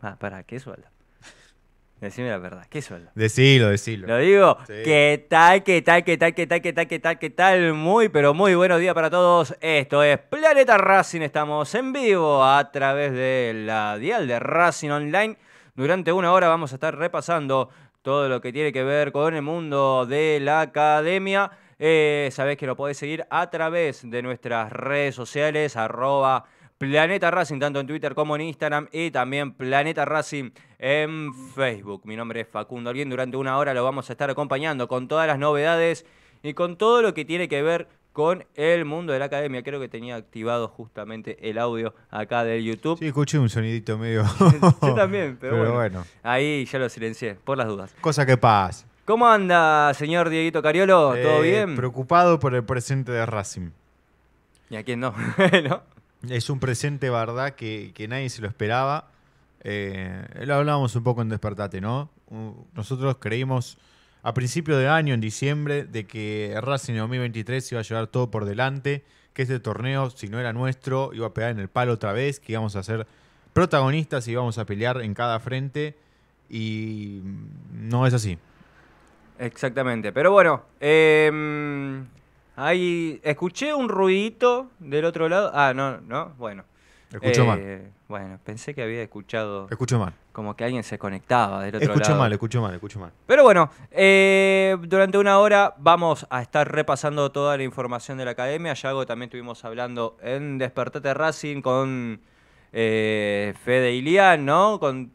Ah, para, ¿qué sueldo? Decime la verdad, ¿qué sueldo? Decilo, decilo. Lo digo, Sí. ¿qué tal, qué tal, qué tal, qué tal, qué tal, qué tal, qué tal? Muy, pero muy buenos días para todos. Esto es Planeta Racing. Estamos en vivo a través de la dial de Racing Online. Durante una hora vamos a estar repasando todo lo que tiene que ver con el mundo de la academia. Eh, sabés que lo podés seguir a través de nuestras redes sociales, arroba Planeta Racing, tanto en Twitter como en Instagram, y también Planeta Racing en Facebook. Mi nombre es Facundo Alguien. Durante una hora lo vamos a estar acompañando con todas las novedades y con todo lo que tiene que ver con el mundo de la academia. Creo que tenía activado justamente el audio acá del YouTube. Sí, escuché un sonidito medio. Yo también, pero, Pero bueno. bueno. Ahí ya lo silencié, por las dudas. Cosa que pasa. ¿Cómo anda, señor Dieguito Cariolo? ¿Todo Eh, bien? Preocupado por el presente de Racing. ¿Y a quién no? ¿No? Es un presente, verdad, que, que nadie se lo esperaba. Eh, lo hablábamos un poco en Despertate, ¿no? Nosotros creímos a principio de año, en diciembre, de que Racing en 2023 iba a llevar todo por delante, que este torneo, si no era nuestro, iba a pegar en el palo otra vez, que íbamos a ser protagonistas y íbamos a pelear en cada frente. Y no es así. Exactamente. Pero bueno, em, ahí escuché un ruidito del otro lado. Ah, no, no, bueno. Escucho mal. Eh, Bueno, pensé que había escuchado Escucho mal. como que alguien se conectaba del otro Escucho lado. mal, escucho mal, escucho mal. Pero bueno, eh, durante una hora vamos a estar repasando toda la información de la academia. Ya algo también estuvimos hablando en Despertate Racing con eh, Fede Ilián, ¿no? Con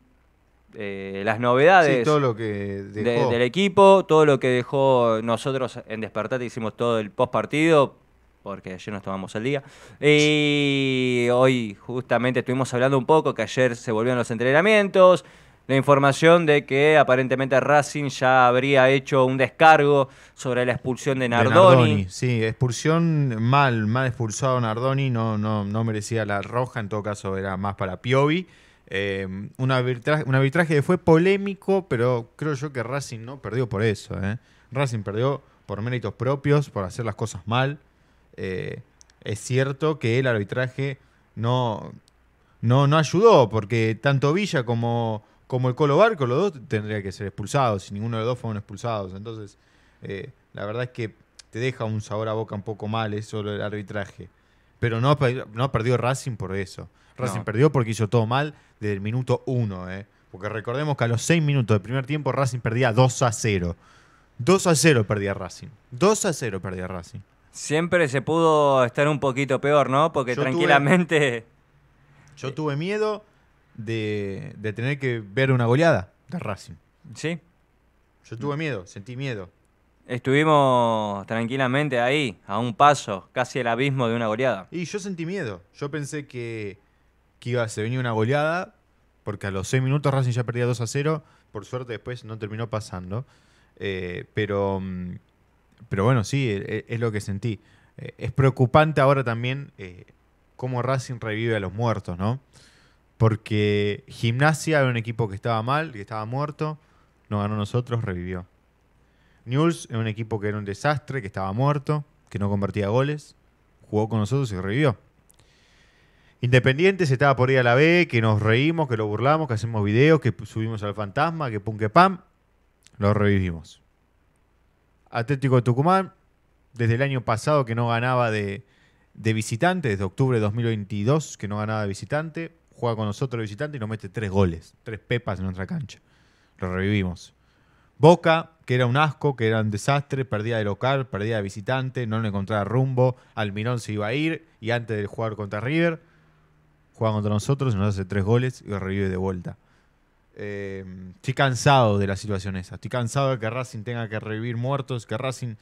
eh, las novedades Sí, todo lo que de- dejó. del equipo, todo lo que dejó nosotros en Despertate, hicimos todo el post partido, porque ayer nos tomamos el día. Y hoy justamente estuvimos hablando un poco, que ayer se volvieron los entrenamientos, la información de que aparentemente Racing ya habría hecho un descargo sobre la expulsión de De Nardoni. Sí, expulsión mal, mal expulsado Nardoni, no, no, no merecía la roja, en todo caso era más para Piovi. Eh, un, arbitraje, un arbitraje que fue polémico, pero creo yo que Racing no perdió por eso. ¿eh? Racing perdió por méritos propios, por hacer las cosas mal. Eh, es cierto que el arbitraje no, no, no ayudó, porque tanto Villa como, como el Colo Barco, los dos tendrían que ser expulsados, y ninguno de los dos fueron expulsados. Entonces, la verdad es que te deja un sabor a boca un poco mal eso el arbitraje. Pero no, no perdió Racing por eso. Racing No. perdió porque hizo todo mal desde el minuto uno. ¿eh? Porque recordemos que a los seis minutos del primer tiempo Racing perdía 2 a 0. 2 a 0 perdía Racing. 2 a 0 perdía Racing. Siempre se pudo estar un poquito peor, ¿no? Porque Yo tuve- tranquilamente... Yo tuve miedo de, de tener que ver una goleada de Racing. Sí, Yo tuve miedo, sentí miedo. Estuvimos tranquilamente ahí, a un paso, casi al abismo de una goleada. Y yo sentí miedo. Yo pensé que, que iba, se venía una goleada, porque a los 6 minutos Racing ya perdía 2 a 0. Por suerte después no terminó pasando. Eh, pero, mm, pero bueno, sí, e- e- es, lo que sentí. Eh, es preocupante ahora también eh, cómo Racing revive a los muertos, ¿no? Porque Gimnasia era un equipo que estaba mal, que estaba muerto, no ganó nosotros, revivió. Newell's era un equipo que era un desastre, que estaba muerto, que no convertía goles, jugó con nosotros y revivió. Independiente se estaba por ir a la B, que nos reímos, que lo burlamos, que hacemos videos, que subimos al fantasma, que pum que pam, lo revivimos. Atlético de Tucumán, desde el año pasado que no ganaba de, de visitante, desde octubre de 2022 que no ganaba de visitante, juega con nosotros de visitante y nos mete tres goles, tres pepas en nuestra cancha. Lo revivimos. Boca, que era un asco, que era un desastre, perdía de local, perdía de visitante, no encontraba rumbo, Almirón se iba a ir y antes de jugar contra River, juega contra nosotros nos hace tres goles y revive de vuelta. Eh, estoy cansado de la situación esa, estoy cansado de que Racing tenga que revivir muertos, que Racing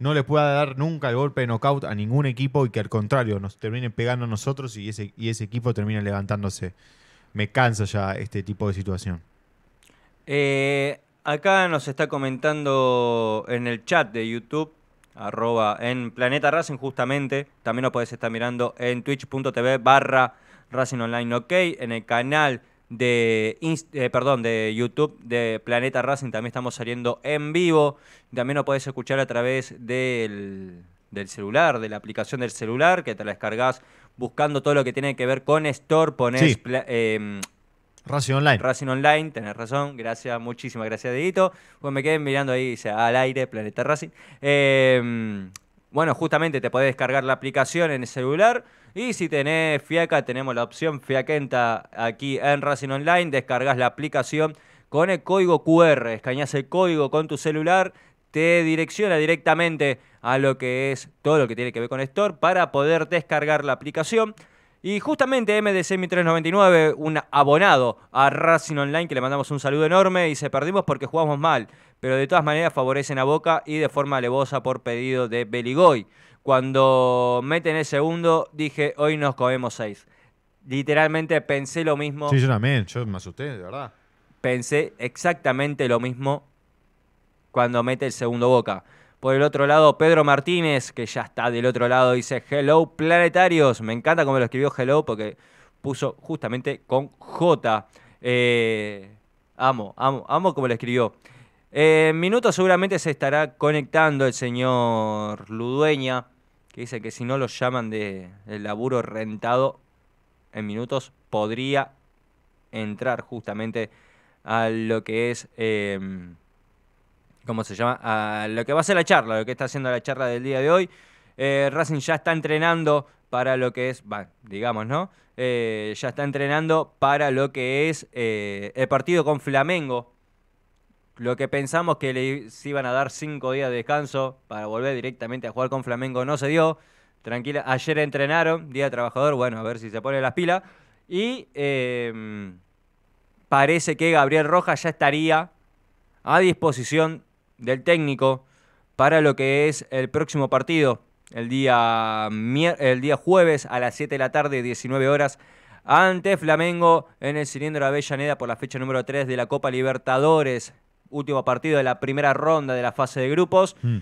no le pueda dar nunca el golpe de knockout a ningún equipo y que al contrario nos termine pegando a nosotros y ese, y ese equipo termine levantándose. Me cansa ya este tipo de situación. Eh, acá nos está comentando en el chat de YouTube, arroba en Planeta Racing justamente. También lo podés estar mirando en twitch.tv barra Racing Online OK, en el canal de, eh, perdón, de YouTube de Planeta Racing también estamos saliendo en vivo. También lo podés escuchar a través del, del celular, de la aplicación del celular, que te la descargas buscando todo lo que tiene que ver con Store, pones Sí. em, Racing Online. Racing Online, tenés razón, gracias, muchísimas gracias, Dieguito. Pues me quedé mirando ahí, al aire, Planeta Racing. Eh, bueno, justamente te podés descargar la aplicación en el celular. Y si tenés Fiaca, tenemos la opción Fiaquenta aquí en Racing Online. Descargas la aplicación con el código QR. Escañas el código con tu celular. Te direcciona directamente a lo que es todo lo que tiene que ver con Store para poder descargar la aplicación. Y justamente MDC 399, un abonado a Racing Online, que le mandamos un saludo enorme y se perdimos porque jugamos mal, pero de todas maneras favorecen a Boca y de forma alevosa por pedido de Beligoy. Cuando meten el segundo, dije, hoy nos comemos seis. Literalmente pensé lo mismo. Sí, yo también, yo me asusté, de verdad. Pensé exactamente lo mismo cuando mete el segundo Boca. Por el otro lado, Pedro Martínez, que ya está del otro lado, dice Hello Planetarios. Me encanta cómo lo escribió Hello porque puso justamente con J. Eh, amo, amo, amo cómo lo escribió. en minutos seguramente se estará conectando el señor Ludueña, que dice que si no lo llaman de, laburo rentado, en minutos podría entrar justamente a lo que es... Eh, ¿cómo se llama? A lo que va a ser la charla, lo que está haciendo la charla del día de hoy. Eh, Racing ya está entrenando para lo que es, digamos, ¿no? Eh, ya está entrenando para lo que es eh, el partido con Flamengo. Lo que pensamos que le iban a dar cinco días de descanso para volver directamente a jugar con Flamengo no se dio. Tranquila, ayer entrenaron, día trabajador, bueno, a ver si se pone las pilas. Y parece que Gabriel Rojas ya estaría a disposición del técnico para lo que es el próximo partido, el día, el día jueves a las 7 de la tarde, 19 horas, ante Flamengo en el cilindro de Avellaneda por la fecha número 3 de la Copa Libertadores, último partido de la primera ronda de la fase de grupos. Mm.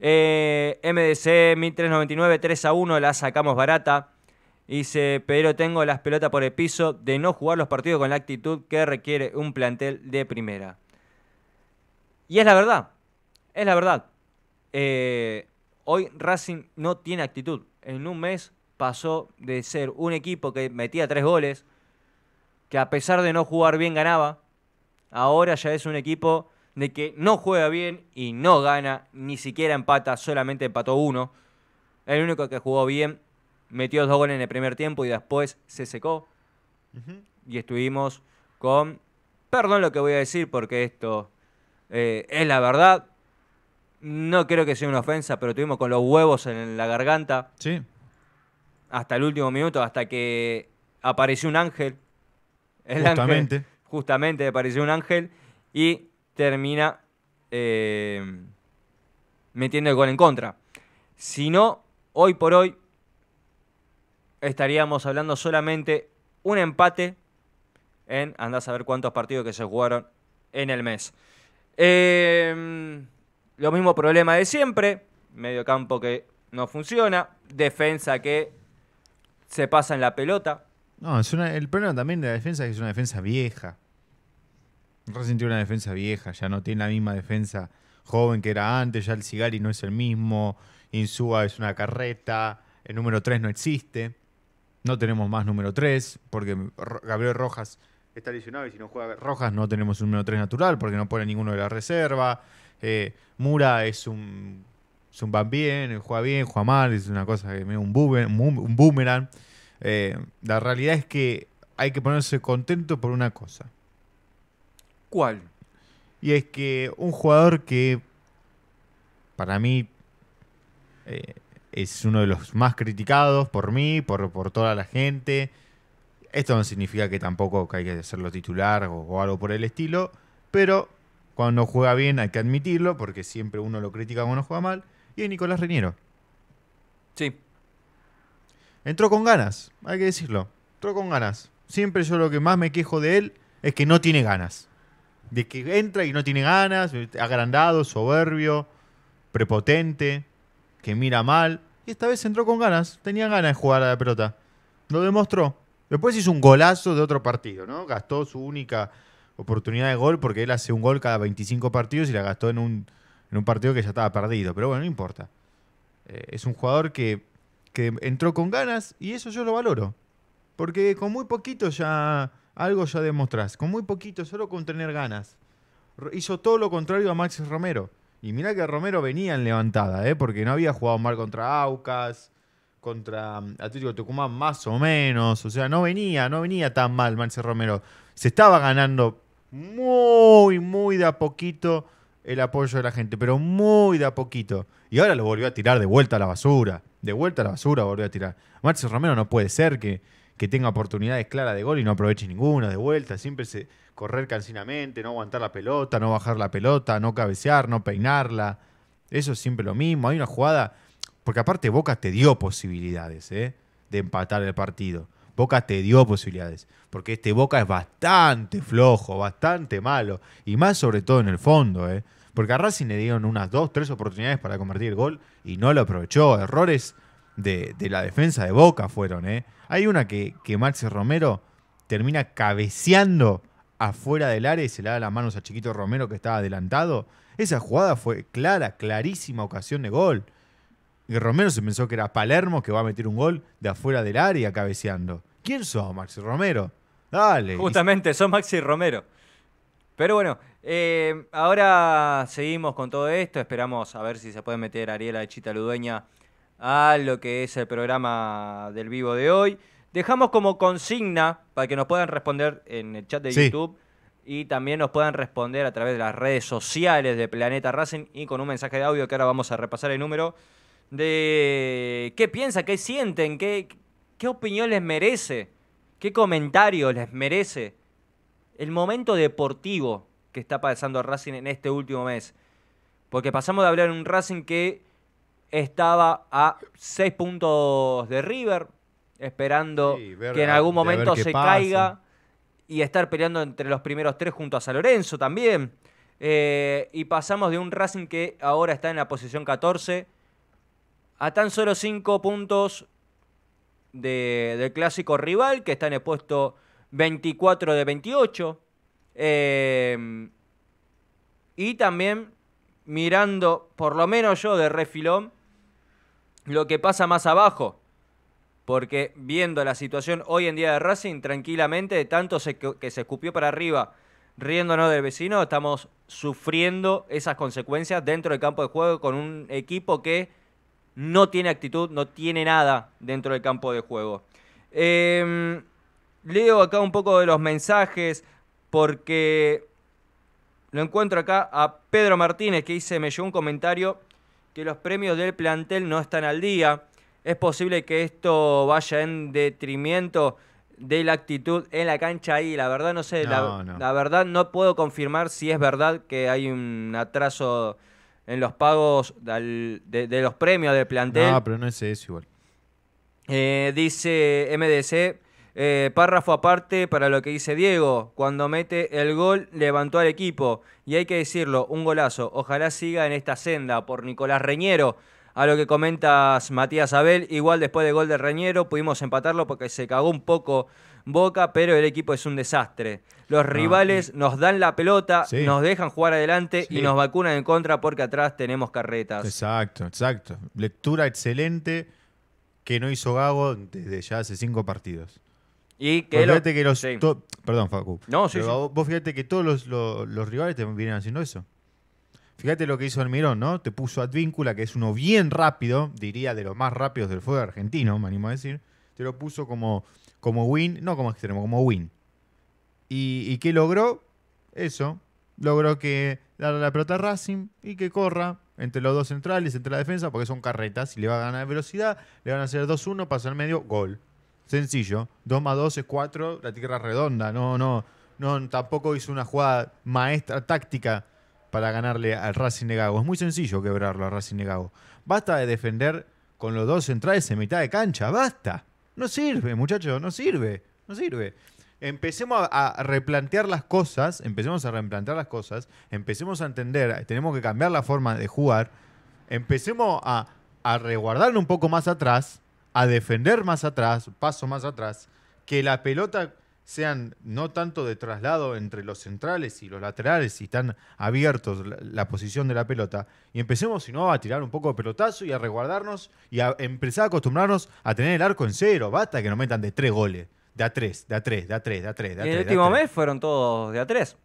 Eh, MDC 1399, 3 a 1, la sacamos barata. Dice, pero tengo las pelotas por el piso de no jugar los partidos con la actitud que requiere un plantel de primera. Y es la verdad. Es la verdad. Eh, hoy Racing no tiene actitud. En un mes pasó de ser un equipo que metía tres goles, que a pesar de no jugar bien ganaba, ahora ya es un equipo de que no juega bien y no gana, ni siquiera empata, solamente empató uno. El único que jugó bien metió dos goles en el primer tiempo y después se secó. Y estuvimos con, perdón lo que voy a decir porque esto eh, es la verdad, no creo que sea una ofensa, pero tuvimos con los huevos en la garganta. Sí. Hasta el último minuto, hasta que apareció un ángel. justamente. Justamente apareció un ángel y termina eh, metiendo el gol en contra. Si no, hoy por hoy estaríamos hablando solamente un empate en, andás a ver cuántos partidos que se jugaron en el mes. Eh, lo mismo problema de siempre, medio campo que no funciona, defensa que se pasa en la pelota. No, es el problema también de la defensa es que es una defensa vieja. Racing tiene una defensa vieja, ya no tiene la misma defensa joven que era antes, ya el Cigari no es el mismo, Insúa es una carreta, el número 3 no existe, no tenemos más número 3, porque Gabriel Rojas está lesionado y si no juega Rojas no tenemos un número 3 natural, porque no pone ninguno de la reserva. Eh, Mura es un, es un van bien, juega bien, juega mal, es una cosa que me un, un boomerang. Eh, la realidad es que hay que ponerse contento por una cosa. Y es que un jugador que para mí eh, es uno de los más criticados por mí, por, por toda la gente. Esto no significa que tampoco hay que hacerlo titular o algo por el estilo, pero cuando juega bien hay que admitirlo, porque siempre uno lo critica cuando juega mal. Y es Nicolás Reñero. Sí. Entró con ganas, hay que decirlo. Entró con ganas. Siempre yo lo que más me quejo de él es que no tiene ganas. De que entra y no tiene ganas, agrandado, soberbio, prepotente, que mira mal. Y esta vez entró con ganas, tenía ganas de jugar a la pelota. Lo demostró. Después hizo un golazo de otro partido, ¿no? Gastó su única oportunidad de gol porque él hace un gol cada 25 partidos y la gastó en un, en un partido que ya estaba perdido. Pero bueno, no importa. Eh, es un jugador que, que entró con ganas y eso yo lo valoro. Porque con muy poquito ya algo ya demostrás. Con muy poquito, solo con tener ganas. Hizo todo lo contrario a Maxi Romero. Y mirá que Romero venía en levantada, ¿eh? porque no había jugado mal contra Aucas, contra mm, Atlético Tucumán más o menos. O sea, no venía, no venía tan mal Maxi Romero. Se estaba ganando muy, muy de a poquito el apoyo de la gente, pero muy de a poquito. Y ahora lo volvió a tirar de vuelta a la basura. De vuelta a la basura volvió a tirar. Maxi Romero no puede ser que, que tenga oportunidades claras de gol y no aproveche ninguna de vuelta. Siempre se correr cansinamente, no aguantar la pelota, no bajar la pelota, no cabecear, no peinarla. Eso es siempre lo mismo. Hay una jugada. Porque aparte Boca te dio posibilidades ¿eh? de empatar el partido. Boca te dio posibilidades. Porque este Boca es bastante flojo, bastante malo. Y más sobre todo en el fondo. ¿eh? Porque a Racing le dieron unas dos, tres oportunidades para convertir el gol y no lo aprovechó. Errores de, de la defensa de Boca fueron. ¿eh? Hay una que, Maxi Romero termina cabeceando afuera del área y se le da las manos a Chiquito Romero que estaba adelantado. Esa jugada fue clara, clarísima ocasión de gol. Y Romero se pensó que era Palermo que va a meter un gol de afuera del área cabeceando. ¿Quién sos, Maxi Romero? Dale. Justamente, son Maxi Romero. Pero bueno, eh, ahora seguimos con todo esto. Esperamos a ver si se puede meter Ariela Chita Ludueña a lo que es el programa del vivo de hoy. Dejamos como consigna para que nos puedan responder en el chat de Sí. YouTube y también nos puedan responder a través de las redes sociales de Planeta Racing y con un mensaje de audio que ahora vamos a repasar el número de qué piensan, qué sienten, qué, qué opinión les merece, qué comentario les merece el momento deportivo que está pasando Racing en este último mes. Porque pasamos de hablar de un Racing que estaba a 6 puntos de River, esperando Sí, ver- que en algún momento se pasa. caiga y estar peleando entre los primeros tres junto a San Lorenzo también. Eh, y pasamos de un Racing que ahora está en la posición 14 a tan solo 5 puntos de- del clásico rival, que está en el puesto 24 de 28. Eh, y también mirando, por lo menos yo de refilón, lo que pasa más abajo. Porque viendo la situación hoy en día de Racing, tranquilamente, de tanto que se escupió para arriba, riéndonos del vecino, estamos sufriendo esas consecuencias dentro del campo de juego con un equipo que no tiene actitud, no tiene nada dentro del campo de juego. Em, leo acá un poco de los mensajes porque lo encuentro acá a Pedro Martínez que dice, me llegó un comentario que los premios del plantel no están al día. Es posible que esto vaya en detrimento de la actitud en la cancha ahí. La verdad no sé, la, No, no. la verdad no puedo confirmar si es verdad que hay un atraso en los pagos de los premios del plantel. No, pero no es eso igual. Eh, dice MDC, eh, párrafo aparte para lo que dice Diego. Cuando mete el gol, levantó al equipo. Y hay que decirlo, un golazo. Ojalá siga en esta senda por Nicolás Reñero. A lo que comentas Matías Abel, igual después del gol de Reñero pudimos empatarlo porque se cagó un poco Boca, pero el equipo es un desastre. Los rivales nos dan la pelota, Sí. nos dejan jugar adelante Sí. y nos vacunan en contra porque atrás tenemos carretas. Exacto, exacto. Lectura excelente que no hizo Gago desde ya hace cinco partidos. Y Vos que lo- fíjate que los. sí. to- Perdón, Facu. No, sí, vos- fíjate que todos los, los- los rivales te vienen haciendo eso. Fíjate lo que hizo Almirón, ¿no? Te puso Advíncula, que es uno bien rápido, diría de los más rápidos del fútbol argentino, me animo a decir. Te lo puso como, como win, no como extremo, como win. ¿Y, y qué logró? Eso. Logró que darle la pelota a Racing y que corra entre los dos centrales, entre la defensa, porque son carretas y le va a ganar velocidad, le van a hacer 2-1, pasa al medio, gol. Sencillo. 2 más 2 es 4, la tierra redonda. No, no, no, tampoco hizo una jugada maestra táctica para ganarle al Racing de. Es muy sencillo quebrarlo al Racing de. Basta de defender con los dos centrales en mitad de cancha. Basta. No sirve, muchachos, no sirve. No sirve. Empecemos a, replantear las cosas, empecemos a replantear las cosas, empecemos a entender, tenemos que cambiar la forma de jugar, empecemos a, a un poco más atrás, a defender más atrás, paso más atrás, que la pelota sean no tanto de traslado entre los centrales y los laterales, si están abiertos la, la posición de la pelota, y empecemos, si no, a tirar un poco de pelotazo y a resguardarnos y a empezar a acostumbrarnos a tener el arco en cero. Basta que nos metan de tres goles. De a tres, de a tres, de a tres, de a tres. De a Y el tres, de a último mes fueron todos de a tres.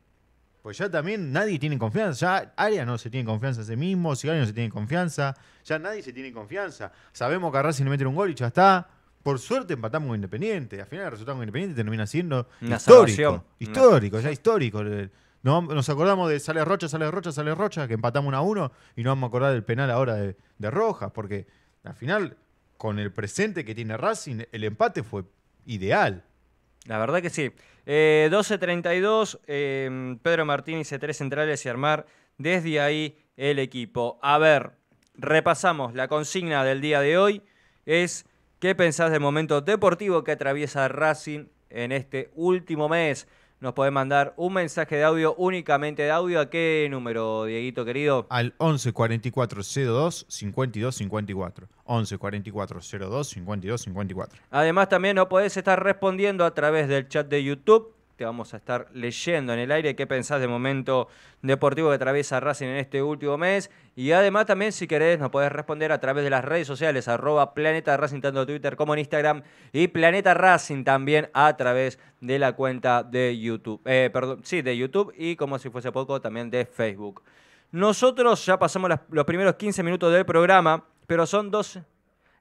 Pues ya también nadie tiene confianza. Ya Arias no se tiene confianza en sí mismo, Sigali no se tiene confianza. Ya nadie se tiene confianza. Sabemos que a Racing le meten un gol y ya está. Por suerte empatamos con Independiente. Al final el resultado con Independiente termina siendo Una histórico. salvación. Histórico, ya histórico. No, nos acordamos de Sale Rocha, Sale Rocha, Sale Rocha, que empatamos 1 a 1 y no vamos a acordar del penal ahora de, de Rojas, porque al final, con el presente que tiene Racing, el empate fue ideal. La verdad que sí. Eh, 12.32, eh, Pedro Martínez y tres centrales y armar desde ahí el equipo. A ver, repasamos la consigna del día de hoy. Es, ¿qué pensás del momento deportivo que atraviesa Racing en este último mes? Nos podés mandar un mensaje de audio, únicamente de audio. ¿A qué número, Dieguito querido? Al 11 44 02 52 54. 11 44 02 52 54. Además, también nos podés estar respondiendo a través del chat de YouTube. Te vamos a estar leyendo en el aire qué pensás del momento deportivo que atraviesa Racing en este último mes. Y además también, si querés, nos podés responder a través de las redes sociales, arroba Planeta Racing, tanto en Twitter como en Instagram. Y Planeta Racing también a través de la cuenta de YouTube. Eh, perdón, sí, de YouTube y como si fuese poco, también de Facebook. Nosotros ya pasamos los primeros 15 minutos del programa, pero son 12.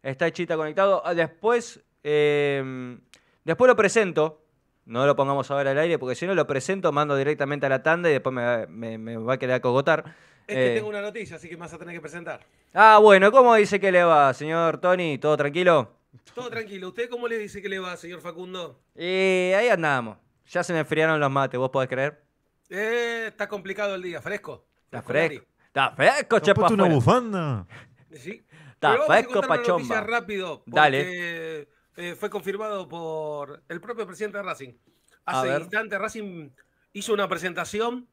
Está Chita conectado. Ah, Después, eh, después lo presento. No lo pongamos ahora al aire, porque si no lo presento, mando directamente a la tanda y después me, va- me- me va a querer cogotar. Es que Eh, tengo una noticia, así que me vas a tener que presentar. Ah, bueno, ¿cómo dice que le va, señor Tony? ¿Todo tranquilo? Todo tranquilo. ¿Usted cómo le dice que le va, señor Facundo? Y ahí andamos. Ya se me enfriaron los mates, ¿vos podés creer? Eh, está complicado el día, fresco. Está fresco. Está fresco, ¿Te che, has puesto una bufanda? Sí. Está a fresco, pachomba. noticia rápido, porque Dale. Eh, fue confirmado por el propio presidente de Racing. A Hace ver. instantes Racing hizo una presentación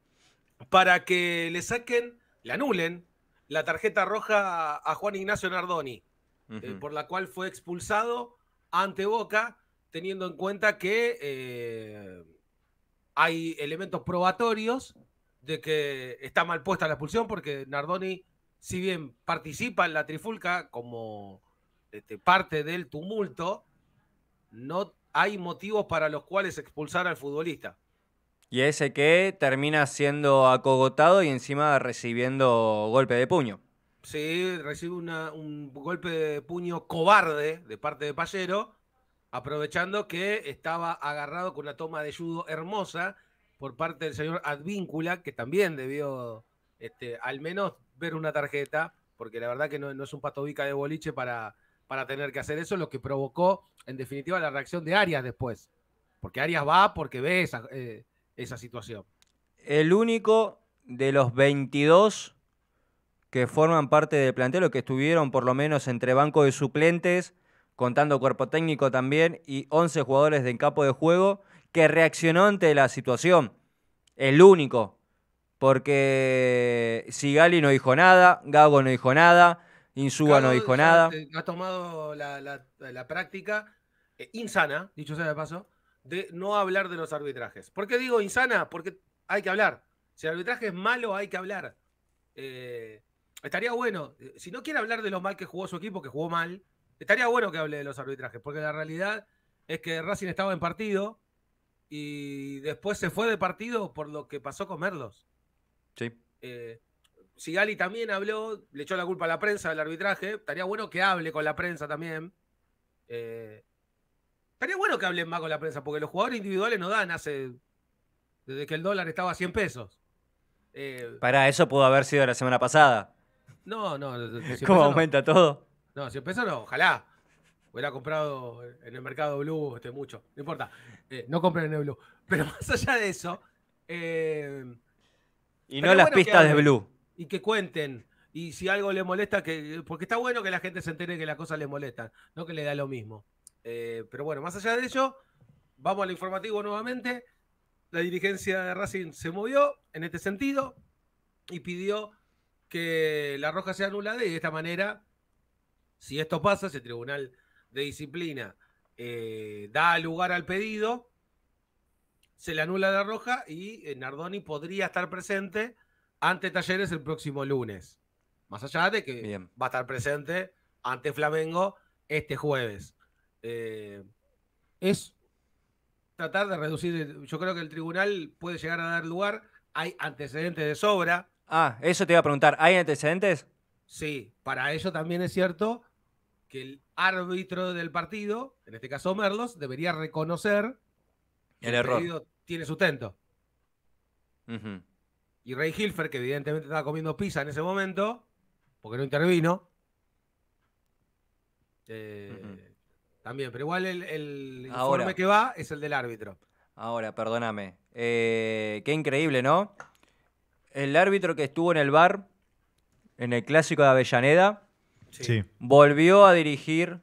para que le saquen, le anulen la tarjeta roja a Juan Ignacio Nardoni. eh, por la cual fue expulsado ante Boca, teniendo en cuenta que eh, hay elementos probatorios de que está mal puesta la expulsión, porque Nardoni, si bien participa en la trifulca como este, parte del tumulto, no hay motivos para los cuales expulsar al futbolista. Y ese que termina siendo acogotado y encima recibiendo golpe de puño. Sí, recibe una- un golpe de puño cobarde de parte de Pallero, aprovechando que estaba agarrado con una toma de judo hermosa por parte del señor Advíncula, que también debió este, al menos ver una tarjeta, porque la verdad que no, no es un patobica de boliche para, para tener que hacer eso, lo que provocó en definitiva la reacción de Arias después. Porque Arias va porque ve esa, eh, esa situación. El único de los 22 que forman parte del plantel que estuvieron por lo menos entre banco de suplentes, contando cuerpo técnico también, y 11 jugadores de campo de juego, que reaccionó ante la situación. El único. Porque Sigali no dijo nada, Gago no dijo nada, Insúa no dijo nada. Ha tomado la, la- la práctica eh, insana, dicho sea de paso, de no hablar de los arbitrajes. ¿Por qué digo insana? Porque hay que hablar. Si el arbitraje es malo, hay que hablar. Eh, estaría bueno, eh, si no quiere hablar de lo mal que jugó su equipo, que jugó mal, estaría bueno que hable de los arbitrajes, porque la realidad es que Racing estaba en partido y después se fue de partido por lo que pasó con Merlos. Sí. Eh, Sigali también habló, le echó la culpa a la prensa del arbitraje. Estaría bueno que hable con la prensa también. Eh, estaría bueno que hablen más con la prensa, porque los jugadores individuales no dan hace. desde que el dólar estaba a 100 pesos. Eh, Para eso pudo haber sido la semana pasada. no, no. de- de 100 ¿Cómo aumenta todo? No, no 100 pesos no, ojalá. Hubiera comprado en el mercado Blue este, mucho. No importa. Eh, no compren en el Blue. Pero más allá de eso. eh, Y no las bueno pistas de. Blue. Y que cuenten. Y si algo le molesta, que porque está bueno que la gente se entere que las cosas le molestan, no que le da lo mismo. Eh, pero bueno, más allá de ello, vamos al informativo nuevamente. La dirigencia de Racing se movió en este sentido y pidió que la roja sea anulada y de esta manera, si esto pasa, si el Tribunal de Disciplina eh, da lugar al pedido, se le anula la roja y eh, Nardoni podría estar presente ante Talleres el próximo lunes. Más allá de que Bien. va a estar presente ante Flamengo este jueves. Eh, es tratar de reducir. Yo creo que el tribunal puede llegar a dar lugar. Hay antecedentes de sobra. Ah, eso te iba a preguntar. ¿Hay antecedentes? Sí, para ello también es cierto que el árbitro del partido, en este caso Merlos, debería reconocer que El error. tiene sustento. Ujú. Y Rey Hilfer, que evidentemente estaba comiendo pizza en ese momento, porque no intervino. eh. También, pero igual el, el Ahora. informe que va es el del árbitro. Ahora, perdóname. Eh, qué increíble, ¿no? El árbitro que estuvo en el bar, en el clásico de Avellaneda, Sí. volvió a dirigir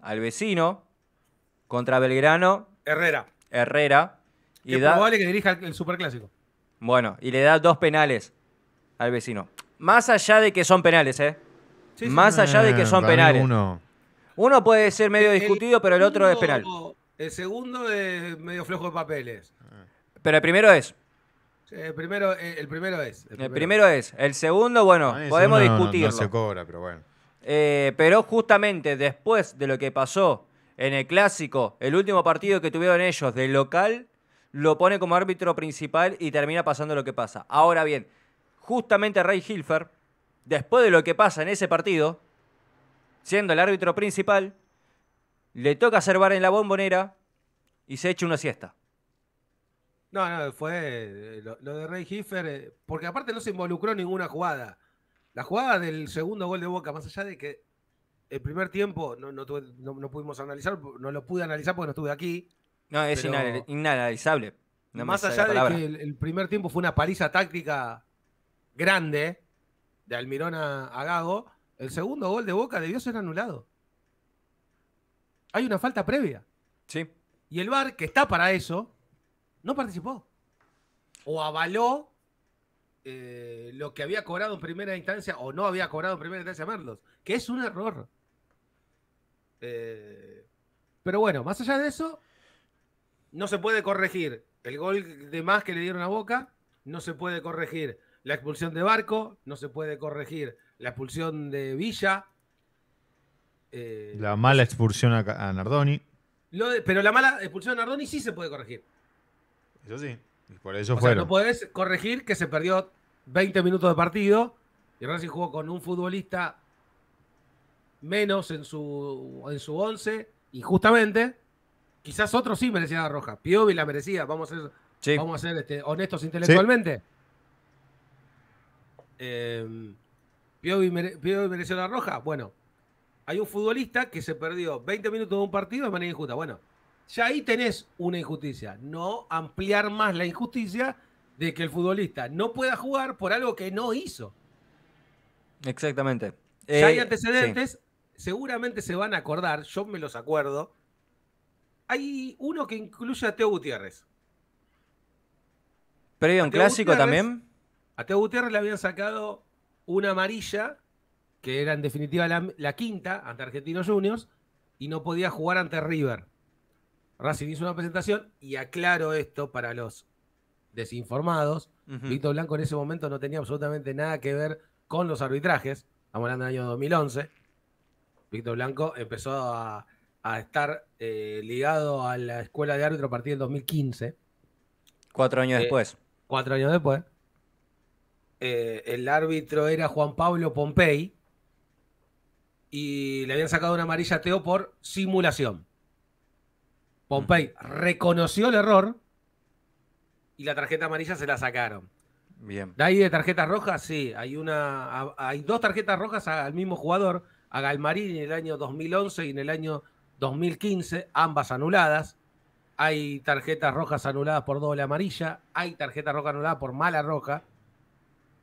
al vecino contra Belgrano, Herrera. Herrera, y es da, probable que dirija el, el superclásico. Bueno, y le da dos penales al vecino. Más allá de que son penales, ¿eh? Sí, sí. Más allá de que son para mí penales. Uno, Uno puede ser medio El discutido, pero el otro es penal. El segundo es medio flojo de papeles. Pero el primero es. Sí, El primero, eh, el primero es. El primero es. El segundo, bueno, podemos no- discutirlo. No se cobra, pero bueno. Eh, pero justamente después de lo que pasó en el clásico, el último partido que tuvieron ellos del local, lo pone como árbitro principal y termina pasando lo que pasa. Ahora bien, justamente Ray Hilfer, después de lo que pasa en ese partido, siendo el árbitro principal, le toca hacer bar en la bombonera y se echa una siesta. No, no, fue eh, lo, de Rey Hiffer, eh, porque aparte no se involucró en ninguna jugada. La jugada del segundo gol de Boca, más allá de que el primer tiempo no, no, tuve- no- no pudimos analizar, no lo pude analizar porque no estuve aquí. No, es Pero- inanal- inanalizable. No más allá de que el, el primer tiempo fue una paliza táctica grande de Almirón a, a Gago, el segundo gol de Boca debió ser anulado. Hay una falta previa. Sí. Y el VAR, que está para eso, no participó. O avaló eh, lo que había cobrado en primera instancia o no había cobrado en primera instancia Merlos, que es un error. Eh, pero bueno, más allá de eso, no se puede corregir el gol de más que le dieron a Boca, no se puede corregir la expulsión de Barco, no se puede corregir la expulsión de Villa. Eh, La mala expulsión a, a Nardoni. lo de- pero la mala expulsión de Nardoni sí se puede corregir. Eso sí. Y por eso O sea, fueron. no podés corregir que se perdió 20 minutos de partido y Racing jugó con un futbolista menos en su, en su 11 y justamente quizás otro sí merecía la roja. Piovi la merecía, vamos a ser, Sí. vamos a ser este, honestos intelectualmente. Eh, Piovi, mere- Piovi mereció la roja. Bueno, hay un futbolista que se perdió 20 minutos de un partido de manera injusta. Bueno, ya ahí tenés una injusticia. No ampliar más la injusticia de que el futbolista no pueda jugar por algo que no hizo. Exactamente. Ya hay Eh, antecedentes, seguramente se van a acordar, yo me los acuerdo. Hay uno que incluye a Teo Gutiérrez. ¿Previo a un clásico Gutiérrez. también? A Teo Gutiérrez le habían sacado una amarilla, que era en definitiva la, la quinta ante Argentinos Juniors, y no podía jugar ante River. Racing hizo una presentación, y aclaro esto para los desinformados. Ujú. Víctor Blanco en ese momento no tenía absolutamente nada que ver con los arbitrajes. Estamos hablando del año 2011. Víctor Blanco empezó a, a estar eh, ligado a la escuela de árbitro a partir del 2015 Cuatro años Eh, después. cuatro años después. Eh, el árbitro era Juan Pablo Pompey y le habían sacado una amarilla a Teo por simulación. Pompey reconoció el error y la tarjeta amarilla se la sacaron. Bien. ¿De ahí de tarjetas rojas? Sí, hay, una, hay dos tarjetas rojas al mismo jugador, a Galmarini en el año 2011 y en el año 2015, ambas anuladas. Hay tarjetas rojas anuladas por doble amarilla, hay tarjeta roja anulada por mala roja.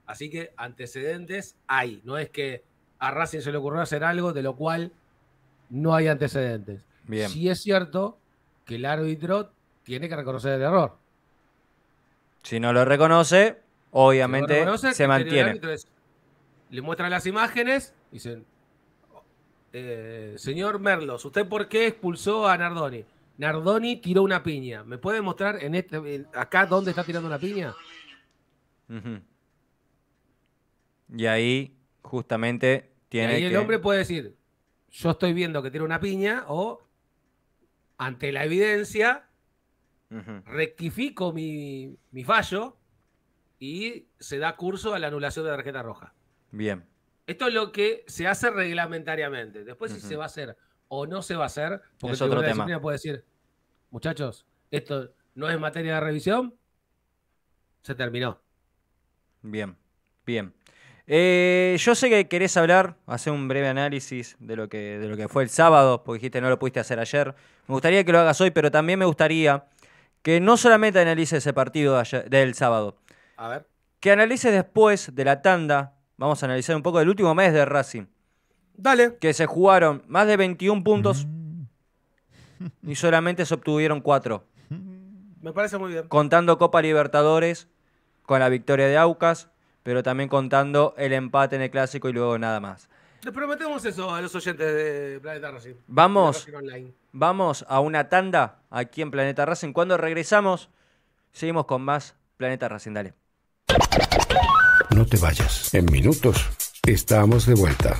Así que antecedentes hay. No es que a Racing se le ocurrió hacer algo de lo cual no hay antecedentes. Bien. Sí es cierto que el árbitro tiene que reconocer el error. Si no lo reconoce, obviamente Si no reconoce, se mantiene. es- le muestran las imágenes y dicen, eh, señor Merlos, ¿usted por qué expulsó a Nardoni? Nardoni tiró una piña. ¿Me puede mostrar en este, en- acá dónde está tirando una piña? Y ahí, justamente, Y tiene ahí que... el hombre puede decir, yo estoy viendo que tira una piña o ante la evidencia rectifico mi, mi fallo y se da curso a la anulación de la tarjeta roja. Bien. Esto es lo que se hace reglamentariamente. Después, si se va a hacer o no se va a hacer, porque Es el otro tema. Disciplina puede decir, muchachos, esto no es materia de revisión, se terminó. Bien, bien. Eh, yo sé que querés hablar, hacer un breve análisis de lo, que, de lo que fue el sábado, porque dijiste no lo pudiste hacer ayer. Me gustaría que lo hagas hoy, pero también me gustaría que no solamente analices ese partido de ayer- del sábado, A ver. que analices después de la tanda, vamos a analizar un poco del último mes de Racing, Dale. que se jugaron más de 21 puntos y solamente se obtuvieron 4, Me parece muy bien. contando Copa Libertadores con la victoria de Aucas, pero también contando el empate en el clásico y luego nada más. Les prometemos eso a los oyentes de Planeta Racing. Vamos. Racing. Vamos a una tanda aquí en Planeta Racing. Cuando regresamos, seguimos con más Planeta Racing. Dale. No te vayas. En minutos estamos de vuelta.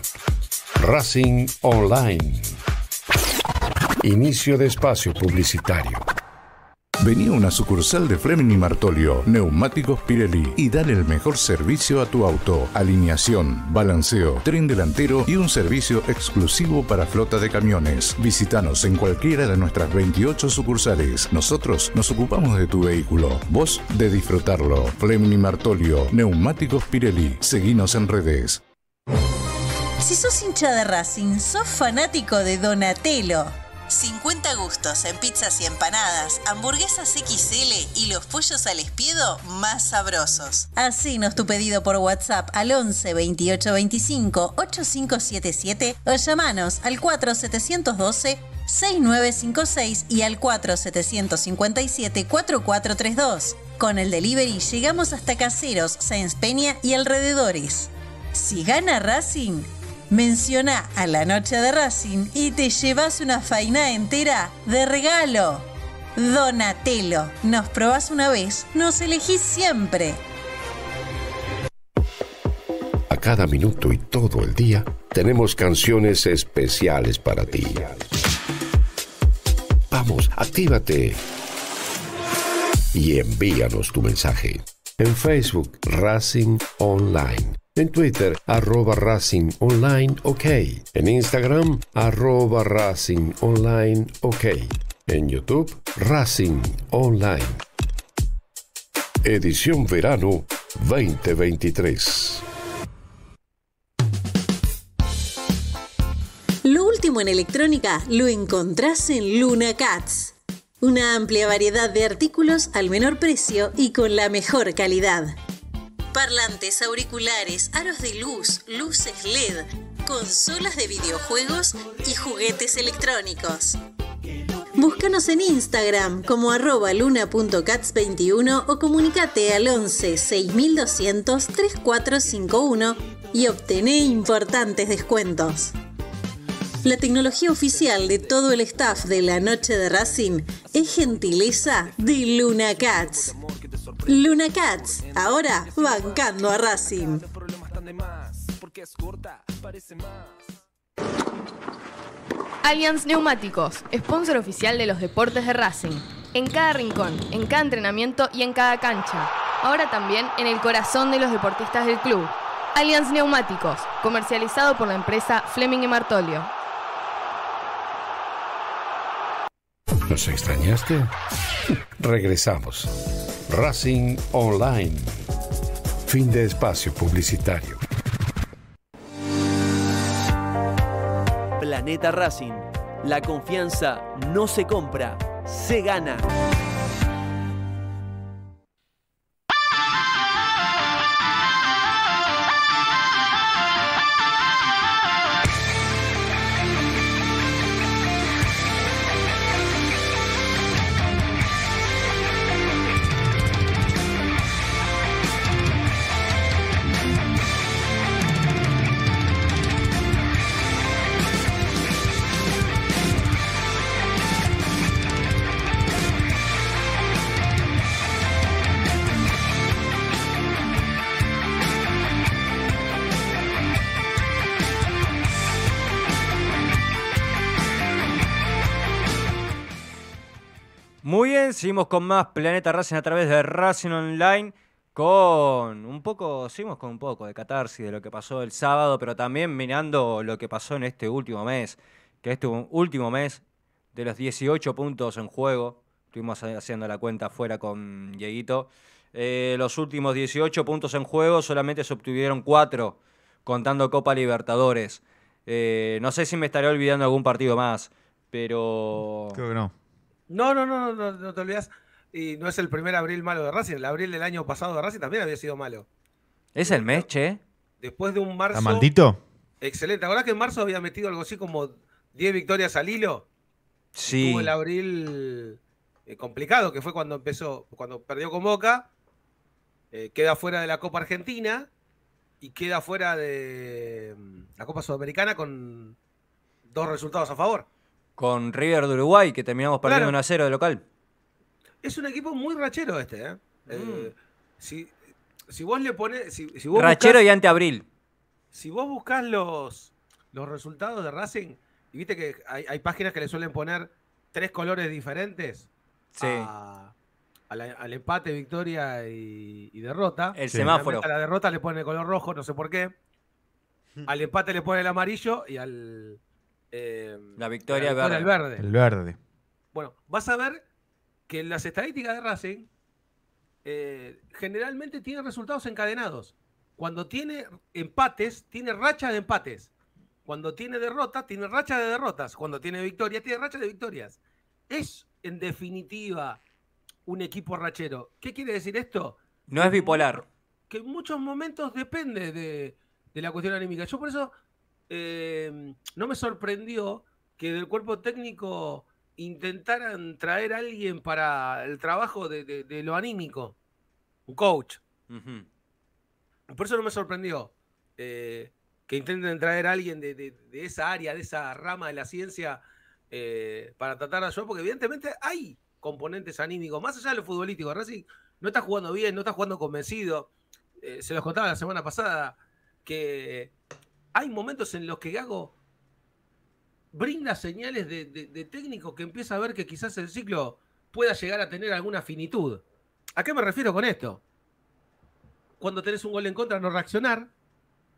Racing Online. Inicio de espacio publicitario. Vení a una sucursal de Fleming Martolio, Neumáticos Pirelli y dale el mejor servicio a tu auto. Alineación, balanceo, tren delantero y un servicio exclusivo para flota de camiones. Visítanos en cualquiera de nuestras 28 sucursales. Nosotros nos ocupamos de tu vehículo, vos de disfrutarlo. Fleming Martolio, Neumáticos Pirelli. Seguinos en redes. Si sos hincha de Racing, sos fanático de Donatello. 50 gustos en pizzas y empanadas, hamburguesas XL y los pollos al espiedo más sabrosos. Hacenos tu pedido por WhatsApp al 11 28 25 8577 o llamanos al 4712 6956 y al 4757 4432. Con el delivery llegamos hasta Caseros, Sáenz Peña y alrededores. Si gana Racing, menciona a la noche de Racing y te llevas una faina entera de regalo. Donatello, nos probás una vez, nos elegís siempre. A cada minuto y todo el día tenemos canciones especiales para ti. Vamos, actívate. Y envíanos tu mensaje. En Facebook, Racing Online. En Twitter, arroba Racing Online OK. En Instagram, arroba Racing Online OK. En YouTube, Racing Online. Edición Verano 2023. Lo último en electrónica lo encontrás en Luna Cats. Una amplia variedad de artículos al menor precio y con la mejor calidad. Parlantes, auriculares, aros de luz, luces LED, consolas de videojuegos y juguetes electrónicos. Búscanos en Instagram como arroba luna.cats21 o comunicate al 11 6200 3451 y obtené importantes descuentos. La tecnología oficial de todo el staff de la noche de Racing es gentileza de Luna Cats. Luna Cats, ahora bancando a Racing. Allianz Neumáticos, sponsor oficial de los deportes de Racing. En cada rincón, en cada entrenamiento y en cada cancha. Ahora también en el corazón de los deportistas del club. Allianz Neumáticos, comercializado por la empresa Fleming y Martolio. ¿Nos extrañaste? Regresamos. Racing Online. Fin de espacio publicitario. Planeta Racing. La confianza no se compra, se gana. Seguimos con más Planeta Racing a través de Racing Online. Con un poco, seguimos con un poco de catarsis de lo que pasó el sábado, pero también mirando lo que pasó en este último mes. Que este último mes, de los 18 puntos en juego, estuvimos haciendo la cuenta fuera con Dieguito. eh, los últimos 18 puntos en juego solamente se obtuvieron 4, contando Copa Libertadores. Eh, no sé si me estaré olvidando algún partido más, pero. Creo que no. No, no, no, no, no, no te olvidas. Y no es el primer abril malo de Racing. El abril del año pasado de Racing también había sido malo. ¿Es el mes, che? Después de un marzo. ¿Está maldito? Excelente. ¿Ahora que en marzo había metido algo así como 10 victorias al hilo? Sí. Tuvo el abril eh, complicado, que fue cuando empezó, cuando perdió con Boca, eh, queda fuera de la Copa Argentina y queda fuera de mm, la Copa Sudamericana con dos resultados a favor. Con River de Uruguay, que terminamos perdiendo Claro. 1 a 0 de local. Es un equipo muy rachero este, ¿eh? Mm. Eh, si, si vos le pones. Si, si vos Rachero buscás- y anteabril. si vos buscás los, los resultados de Racing, y viste que hay, hay páginas que le suelen poner tres colores diferentes Sí. a- a la- al empate, victoria y, y derrota. El Sí. semáforo. A la derrota le pone el color rojo, no sé por qué. Al empate le pone el amarillo y al. Eh, La victoria a verde. el verde. El verde. Bueno, vas a ver que en las estadísticas de Racing eh, generalmente tiene resultados encadenados. Cuando tiene empates, tiene racha de empates. Cuando tiene derrota, tiene racha de derrotas. Cuando tiene victoria, tiene racha de victorias. Es, en definitiva, un equipo rachero. ¿Qué quiere decir esto? No es bipolar. que en muchos momentos depende de, de la cuestión anímica. Yo por eso eh, no me sorprendió que del cuerpo técnico intentaran traer a alguien para el trabajo de, de- de lo anímico, un coach. Por eso no me sorprendió eh, que intenten traer a alguien de, esa área, de esa rama de la ciencia, eh, para tratar de ayudar, porque evidentemente hay componentes anímicos, más allá de lo futbolístico. Racing no está jugando bien, no está jugando convencido. Eh, se los contaba la semana pasada que hay momentos en los que Gago brinda señales de, de- de técnico que empieza a ver que quizás el ciclo pueda llegar a tener alguna finitud. ¿A qué me refiero con esto? Cuando tenés un gol en contra, no reaccionar.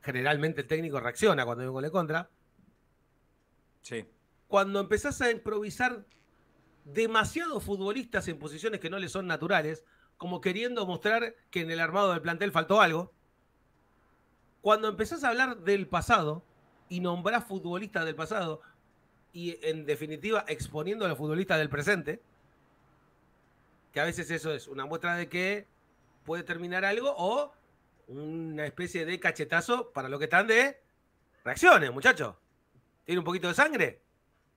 Generalmente el técnico reacciona cuando hay un gol en contra. Sí. Cuando empezás a improvisar demasiados futbolistas en posiciones que no les son naturales, como queriendo mostrar que en el armado del plantel faltó algo. Cuando empezás a hablar del pasado y nombrás futbolistas del pasado y en definitiva exponiendo a los futbolistas del presente, que a veces eso es una muestra de que puede terminar algo o una especie de cachetazo para los que están de reacciones, muchachos. ¿Tiene un poquito de sangre?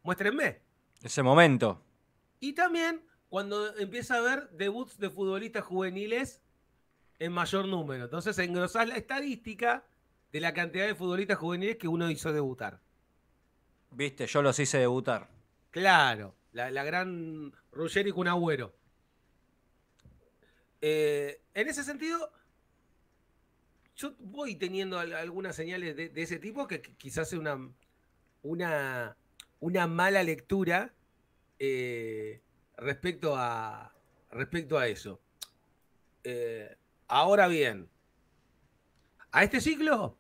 Muéstrenme. Ese momento. Y también cuando empieza a haber debuts de futbolistas juveniles en mayor número. Entonces engrosás la estadística de la cantidad de futbolistas juveniles que uno hizo debutar. Viste, yo los hice debutar. Claro, la, la gran Ruggeri con Agüero. Eh, en ese sentido, yo voy teniendo al- algunas señales de, de ese tipo que qu- quizás sea una, una, una mala lectura eh, respecto, a, respecto a eso. Eh, ahora bien, a este ciclo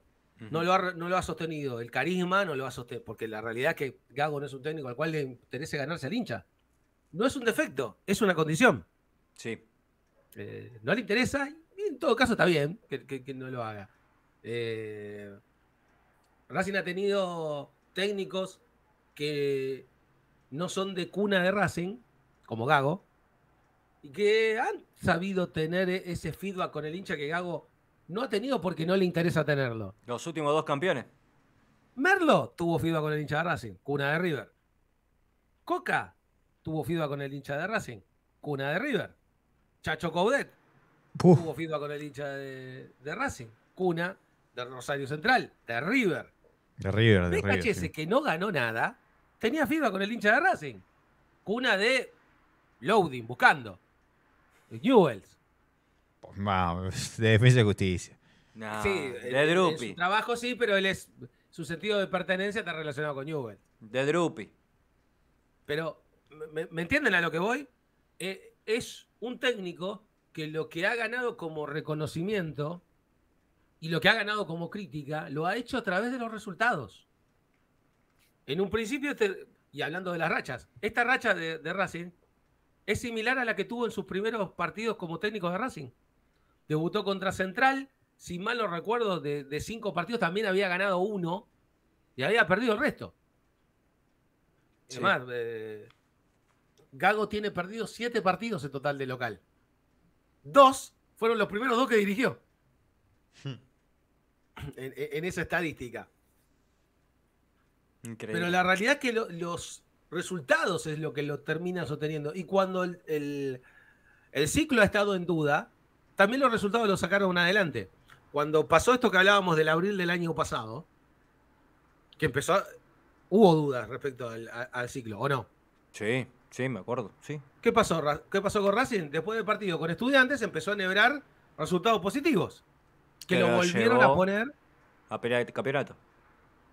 no lo, ha, no lo ha sostenido. El carisma no lo ha sostenido. Porque la realidad es que Gago no es un técnico al cual le interese ganarse al hincha. No es un defecto, es una condición. Sí. Eh, no le interesa y en todo caso está bien que, que- que no lo haga. Eh, Racing ha tenido técnicos que no son de cuna de Racing, como Gago, y que han sabido tener e- ese feedback con el hincha que Gago no ha tenido porque no le interesa tenerlo. Los últimos dos campeones. Merlo tuvo feedback con el hincha de Racing, cuna de River. Coca tuvo feedback con el hincha de Racing, cuna de River. Chacho Coudet tuvo feedback con el hincha de, de Racing, cuna de Rosario Central, de River. de River, de River. Sí. que no ganó nada, tenía feedback con el hincha de Racing. Cuna de Loading, buscando. Newells. Pues, de defensa y justicia. No, sí, en- de Drupi. su trabajo sí, pero él es. Su sentido de pertenencia está relacionado con Newells. De Drupi. Pero, ¿me, me entienden a lo que voy? Eh, es un técnico que lo que ha ganado como reconocimiento y lo que ha ganado como crítica lo ha hecho a través de los resultados. En un principio, te- y hablando de las rachas, esta racha de, de Racing es similar a la que tuvo en sus primeros partidos como técnico de Racing. Debutó contra Central, si mal no recuerdo, de, de cinco partidos también había ganado uno y había perdido el resto. Sí. Además, eh, Gago tiene perdido siete partidos en total de local. Dos fueron los primeros dos que dirigió. en, en- en esa estadística. Increíble. Pero la realidad es que lo- los resultados es lo que lo termina sosteniendo. Y cuando el, el- el ciclo ha estado en duda, también los resultados lo sacaron adelante. Cuando pasó esto que hablábamos del abril del año pasado, que empezó, a- hubo dudas respecto al, ciclo, ¿o no? Sí, sí, me acuerdo, sí. ¿Qué pasó, ¿Qué pasó con Racing? Después del partido con estudiantes empezó a enhebrar resultados positivos. Que lo volvieron a poner. A campeonato.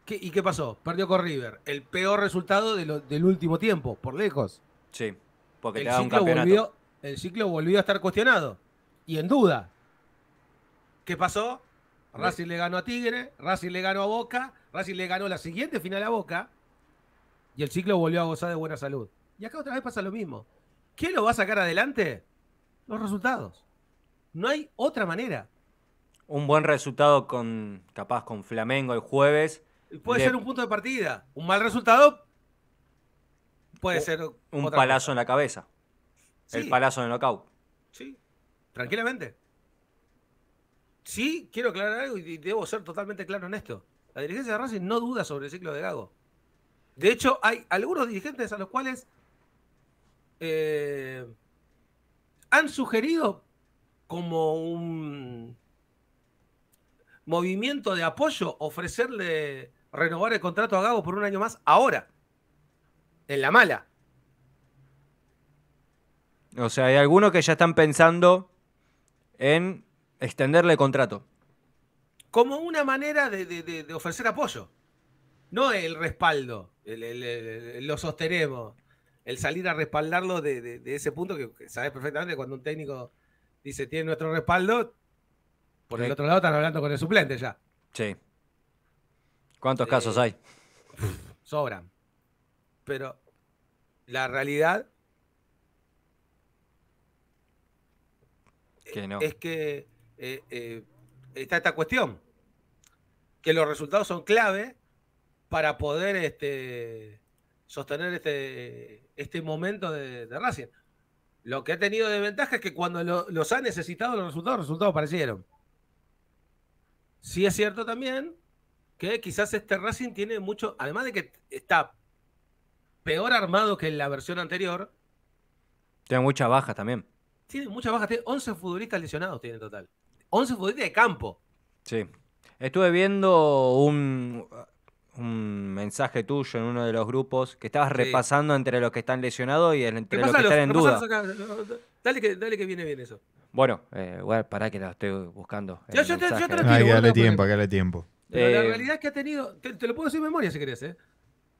¿Qué- ¿Y qué pasó? Perdió con River. El peor resultado de lo- del último tiempo, por lejos. Sí, porque el te da un campeonato. volvió, el ciclo volvió a estar cuestionado y en duda. ¿Qué pasó? Racing le ganó a Tigre, Racing le ganó a Boca, Racing le ganó la siguiente final a Boca y el ciclo volvió a gozar de buena salud. Y acá otra vez pasa lo mismo. ¿Qué lo va a sacar adelante? Los resultados. No hay otra manera. Un buen resultado con, capaz, con Flamengo el jueves. Puede ser un punto de partida. Un mal resultado puede ser Un palazo cosa. en la cabeza. El palazo en el knockout. Sí, tranquilamente. Sí, quiero aclarar algo y debo ser totalmente claro en esto. La dirigencia de Racing no duda sobre el ciclo de Gago. De hecho, hay algunos dirigentes a los cuales eh, han sugerido como un movimiento de apoyo ofrecerle renovar el contrato a Gago por un año más ahora. En la mala. O sea, hay algunos que ya están pensando en extenderle el contrato. como una manera de, de- de- de ofrecer apoyo. No el respaldo, el, el- el- lo sostenemos, el salir a respaldarlo de, ese punto que, que sabes perfectamente cuando un técnico dice tiene nuestro respaldo, por el otro lado están hablando con el suplente ya, Sí. ¿Cuántos Eh, casos hay? sobran. Pero la realidad Que no. es que eh, eh, está esta cuestión, que los resultados son clave para poder este, sostener este, este momento de, de Racing. Lo que ha tenido de ventaja es que cuando lo- los ha necesitado los resultados, los resultados aparecieron. Sí es cierto también que quizás este Racing tiene mucho, además de que está peor armado que en la versión anterior, Tiene muchas bajas también. Tiene muchas bajas, tiene 11 futbolistas lesionados tiene en total. 11 futbolistas de campo. Sí. Estuve viendo un, un mensaje tuyo en uno de los grupos que estabas Sí. repasando entre los que están lesionados y entre los que están en duda. acá. Dale que, dale que viene bien eso. Bueno, eh, bueno, pará que lo estoy buscando. El yo te- yo te lo tiro, que darle no, tiempo, que darle tiempo. Pero la Eh, realidad es que ha tenido. Te, te lo puedo decir en memoria si querés, ¿eh?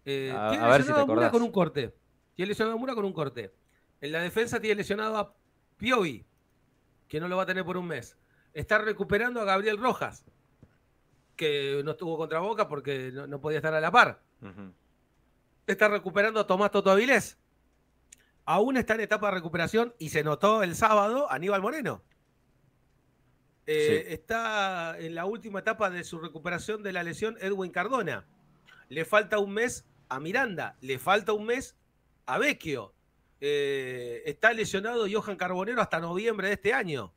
Eh, A- tiene a ver si te lesionado a Mura con un corte. Tiene lesionado a Mura con un corte. En la defensa tiene lesionado a Piovi, que no lo va a tener por un mes. Está recuperando a Gabriel Rojas, que no estuvo contra Boca porque no, no podía estar a la par. Está recuperando a Tomás Toto Avilés. Aún está en etapa de recuperación y se notó el sábado Aníbal Moreno. Eh, Sí. Está en la última etapa de su recuperación de la lesión Edwin Cardona. Le falta un mes a Miranda. Le falta un mes a Vecchio. Eh, está lesionado Johan Carbonero hasta noviembre de este año.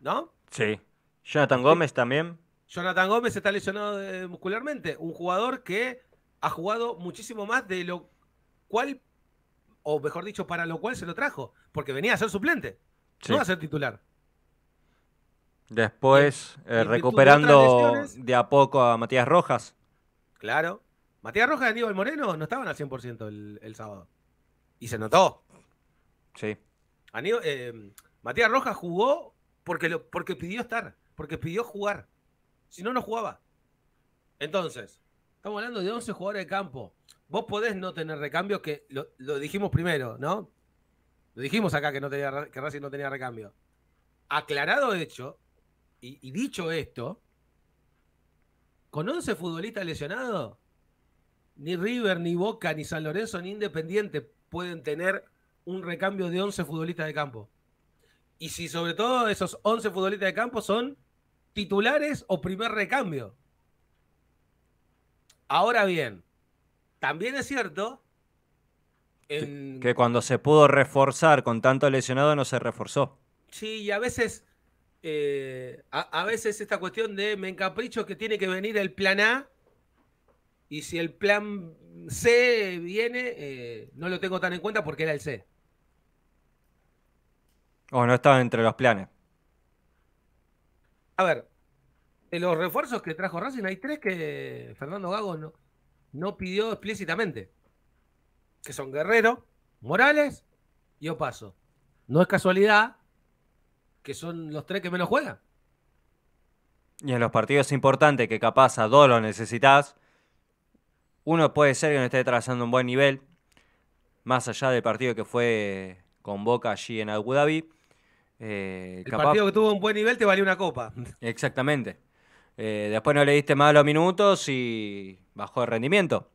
¿No? Sí. Jonathan Gómez también. Jonathan Gómez está lesionado eh, muscularmente. Un jugador que ha jugado muchísimo más de lo cual, o mejor dicho, para lo cual se lo trajo. Porque venía a ser suplente, Sí. no a ser titular. Después, eh, recuperando de a poco a Matías Rojas. Claro. Matías Rojas y Aníbal Moreno no estaban al 100% el, el sábado. Y se notó. Sí. Aníbal- eh, Matías Rojas jugó porque, lo, porque pidió estar, porque pidió jugar. Si no, no jugaba. Entonces, estamos hablando de 11 jugadores de campo. Vos podés no tener recambios, que lo, lo dijimos primero, ¿no? Lo dijimos acá que, no tenía, que Racing no tenía recambio. Aclarado hecho, y, y dicho esto, con 11 futbolistas lesionados, ni River, ni Boca, ni San Lorenzo, ni Independiente pueden tener un recambio de 11 futbolistas de campo. Y si sobre todo esos 11 futbolistas de campo son titulares o primer recambio. Ahora bien, también es cierto en- Que cuando se pudo reforzar con tanto lesionado no se reforzó. Sí, y a veces, eh, a, a veces esta cuestión de me encapricho que tiene que venir el plan A y si el plan C viene, eh, no lo tengo tan en cuenta porque era el C. O no estaba entre los planes. A ver, de los refuerzos que trajo Racing hay tres que Fernando Gago no, no pidió explícitamente, que son Guerrero, Morales y Opaso. No es casualidad que son los tres que menos juegan. Y en los partidos importantes que capaz a dos lo necesitas, uno puede ser que no esté trazando un buen nivel, más allá del partido que fue con Boca allí en Abu Dhabi. eh, El capaz- partido que tuvo un buen nivel te valió una copa. Exactamente. Eh, después no le diste más los minutos y bajó de rendimiento.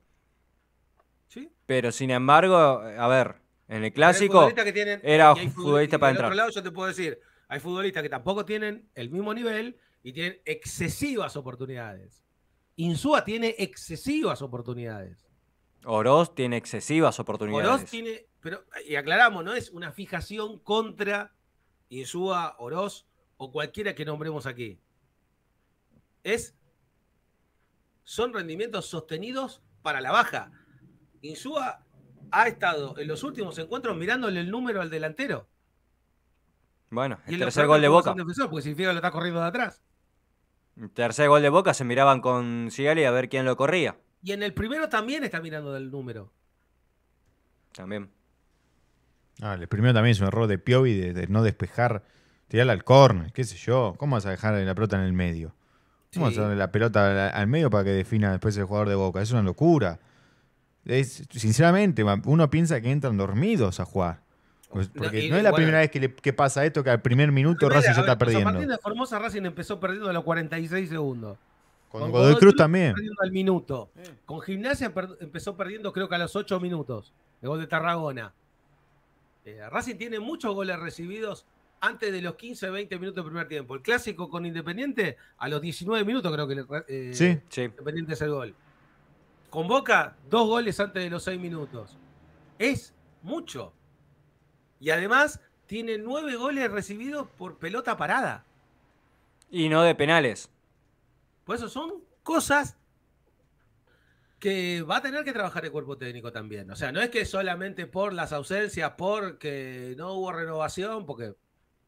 ¿Sí? Pero sin embargo, a ver, en el clásico futbolistas que tienen- era futbolista y para entrar. otro lado yo te puedo decir, hay futbolistas que tampoco tienen el mismo nivel y tienen excesivas oportunidades. Insúa tiene excesivas oportunidades. Oroz tiene excesivas oportunidades. Oroz tiene, pero, y aclaramos, no es una fijación contra Insúa, Oroz o cualquiera que nombremos aquí. Es, son rendimientos sostenidos para la baja. Insúa ha estado en los últimos encuentros mirándole el número al delantero. Bueno, el tercer gol de Boca. defensor, porque significa que lo está corriendo de atrás. El tercer gol de Boca se miraban con Sigali a ver quién lo corría. Y en el primero también está mirando del número. También. Ah, el primero también es un error de Piovi de, de no despejar, tirarla al córner, qué sé yo. ¿Cómo vas a dejar la pelota en el medio? ¿Cómo Sí. vas a darle la pelota al, al medio para que defina después el jugador de Boca? Es una locura. Es, sinceramente, uno piensa que entran dormidos a jugar. Pues, No, porque y- no, es la bueno. primera vez que, le- que pasa esto, que al primer minuto Primera, Racing ya a ver, está con San perdiendo. Martín de Formosa Racing empezó perdiendo a los 46 segundos. Con Godoy Cruz también. Perdiendo al minuto. Con Gimnasia per- empezó perdiendo creo que a los 8 minutos. El gol de Tarragona. Eh, Racing tiene muchos goles recibidos antes de los 15, 20 minutos del primer tiempo. El clásico con Independiente a los 19 minutos creo que eh, Sí. Sí. Independiente es el gol. Con Boca, dos goles antes de los 6 minutos. Es mucho. Y además tiene nueve goles recibidos por pelota parada. Y no de penales. Por eso son cosas que va a tener que trabajar el cuerpo técnico también. O sea, no es que solamente por las ausencias, porque no hubo renovación, porque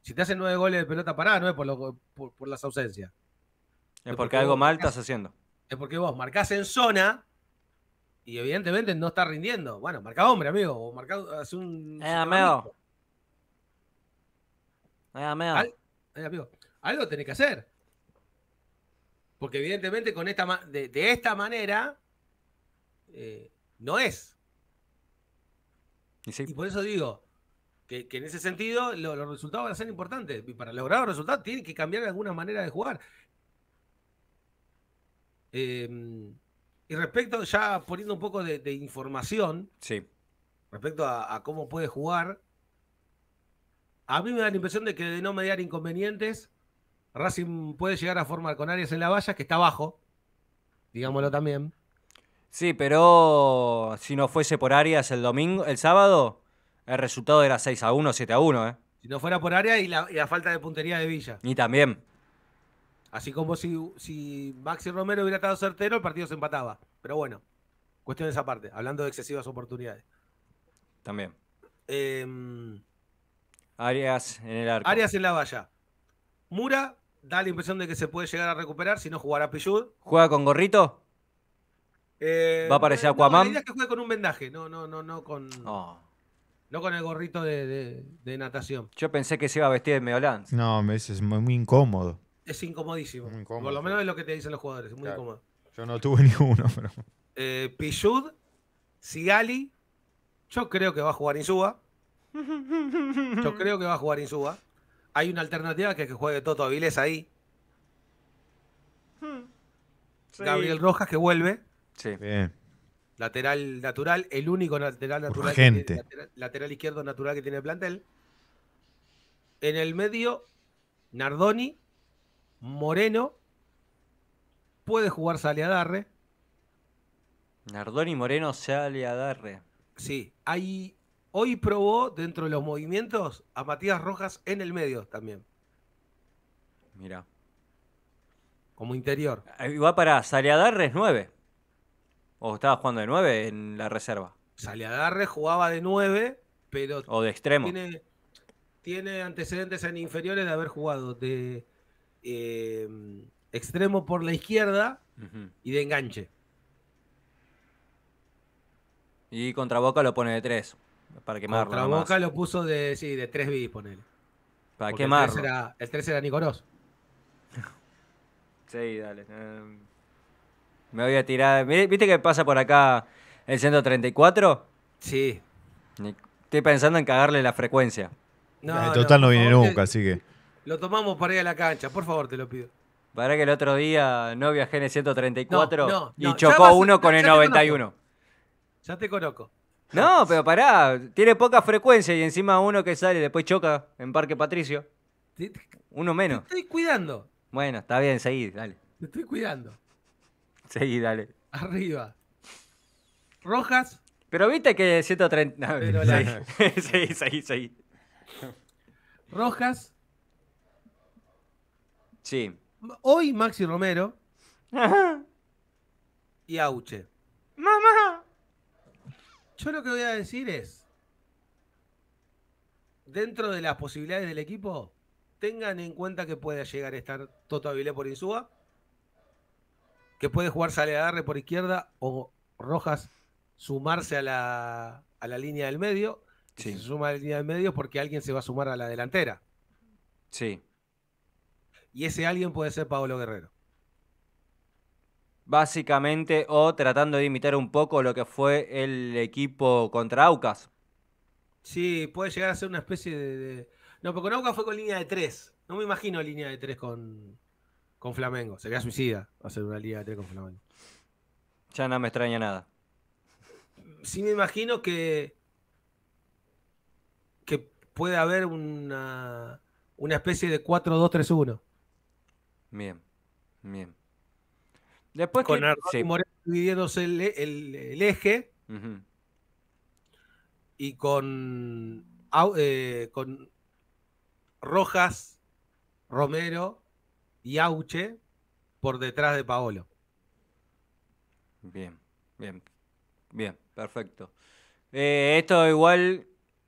si te hacen nueve goles de pelota parada, no es por, lo- por, por las ausencias. Es porque porque algo mal marcás- estás haciendo. Es porque vos marcás en zona y evidentemente no está rindiendo. Bueno, marca hombre, amigo, o marca hace un. Eh, amigo. Amigo. Al- amigo, algo tenés que hacer. Porque evidentemente con esta de, de esta manera eh, no es. Y sí. Y por eso digo que, que en ese sentido lo- los resultados van a ser importantes. Y para lograr los resultados tiene que cambiar alguna manera de jugar. Eh, y respecto, ya poniendo un poco de, de información Sí. respecto a, a cómo puede jugar, a mí me da la impresión de que de no mediar inconvenientes, Racing puede llegar a formar con Arias en la valla, que está abajo, digámoslo también. Sí, pero si no fuese por Arias el domingo, el sábado, el resultado era 6 a 1, 7 a 1, ¿eh? Si no fuera por Arias y la, y la falta de puntería de Villa. Y también. Así como si, si Maxi Romero hubiera estado certero, el partido se empataba. Pero bueno, cuestión de esa parte, hablando de excesivas oportunidades. También. Eh, Arias en el arco. Arias en la valla. Mura da la impresión de que se puede llegar a recuperar, si no jugará Pillud. ¿Juega con gorrito? Eh, ¿Va a aparecer no, Aquaman? La idea es que juegue con un vendaje, no, no, no, no con, Oh, no con el gorrito de, de- de natación. yo pensé que se iba a vestir de Meolans. No, es muy, muy incómodo. Es incomodísimo. Muy incómodo, Por lo sí. menos es lo que te dicen los jugadores, es muy Claro. incómodo. Yo no tuve ni uno, pero. Eh, Pillud, Sigali, yo creo que va a jugar Insúa. Yo creo que va a jugar Insúa. Hay una alternativa que es que juegue Toto Avilés ahí. Gabriel Rojas que vuelve. Sí. Bien. Lateral natural, el único lateral natural. tiene- lateral, lateral izquierdo natural que tiene el plantel. En el medio, Nardoni, Moreno. Puede jugar Saliadarre. Nardoni Moreno sale a darle. Sí, hay. Hoy probó dentro de los movimientos a Matías Rojas en el medio también, Mira. como interior. Igual para sale a darle es 9. O estaba jugando de 9 en la reserva. Saliadarre jugaba de 9, pero O de extremo. tiene, tiene antecedentes en inferiores de haber jugado de eh, extremo por la izquierda y de enganche. Y contra Boca lo pone de 3. Para quemarlo. Contra nomás. Boca lo puso de, sí, de 3 bis, ponele. Para Porque quemarlo. El 3 era, el 3 era Nicolás. Sí, dale. eh, me voy a tirar. ¿Viste que pasa por acá el 134? Sí. Estoy pensando en cagarle la frecuencia. No, en total no, por viene favor, nunca, así que. Lo tomamos para ir a la cancha, por favor, te lo pido. Para que el otro día no viajé en el 134 No, no, y no, chocó vas- uno con ya el te conozco. 91. Ya te conozco. No, pero pará, tiene poca frecuencia y encima uno que sale y después choca en Parque Patricio. Te, te Uno menos. estoy cuidando. Bueno, está bien, seguí, dale. Te estoy cuidando. Seguí, dale. Arriba. Rojas, Pero viste que el 130. No, Pero la- seguí, seguí, seguí, seguí. Rojas. Sí. Hoy Maxi Romero y Auche. Mamá. Yo lo que voy a decir es, dentro de las posibilidades del equipo, tengan en cuenta que puede llegar a estar Toto Avilé por Insúa, que puede jugar Saleadarre por izquierda o Rojas sumarse a la, a la línea del medio. Y Sí. Si se suma a la línea del medio porque alguien se va a sumar a la delantera. Sí. Y ese alguien puede ser Pablo Guerrero. Básicamente, o tratando de imitar un poco lo que fue el equipo contra Aucas. Sí, puede llegar a ser una especie de. de- No, pero con Aucas fue con línea de tres. No me imagino línea de tres con, con Flamengo. Sería suicida hacer una línea de tres con Flamengo. Ya no me extraña nada. Sí me imagino que. que puede haber una. una especie de 4-2-3-1. Bien. Bien. Después Con sí. y Moreno dividiéndose el, el- el eje y con. Eh, con Rojas, Romero y Auche por detrás de Paolo. Bien, bien, bien, perfecto. Eh, esto igual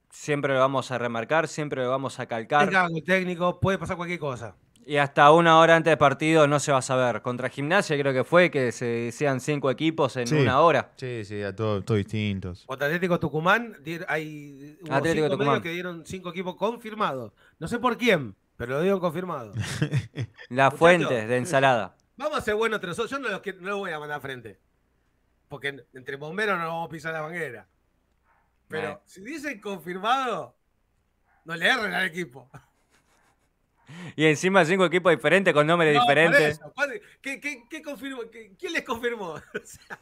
siempre lo vamos a remarcar, siempre lo vamos a calcar. el técnico, puede pasar cualquier cosa. Y hasta una hora antes del partido no se va a saber. Contra Gimnasia creo que fue que se decían cinco equipos en Sí. una hora. Sí, sí, a todos todo distintos. Contra Atlético Tucumán hay hubo Atlético cinco Tucumán. que dieron cinco equipos confirmados. No sé por quién, pero lo dieron confirmado. Las fuentes de ensalada. Vamos a ser buenos entre nosotros. Yo no los, quiero- no los voy a mandar a frente. Porque en- entre bomberos no nos vamos a pisar la manguera. Pero Eh. si dicen confirmado, no le erren al equipo. Y encima cinco equipos diferentes con nombres No, diferentes. eso. ¿Cuál- ¿Qué, qué- qué confirmó? ¿Qué- ¿Quién les confirmó? O sea,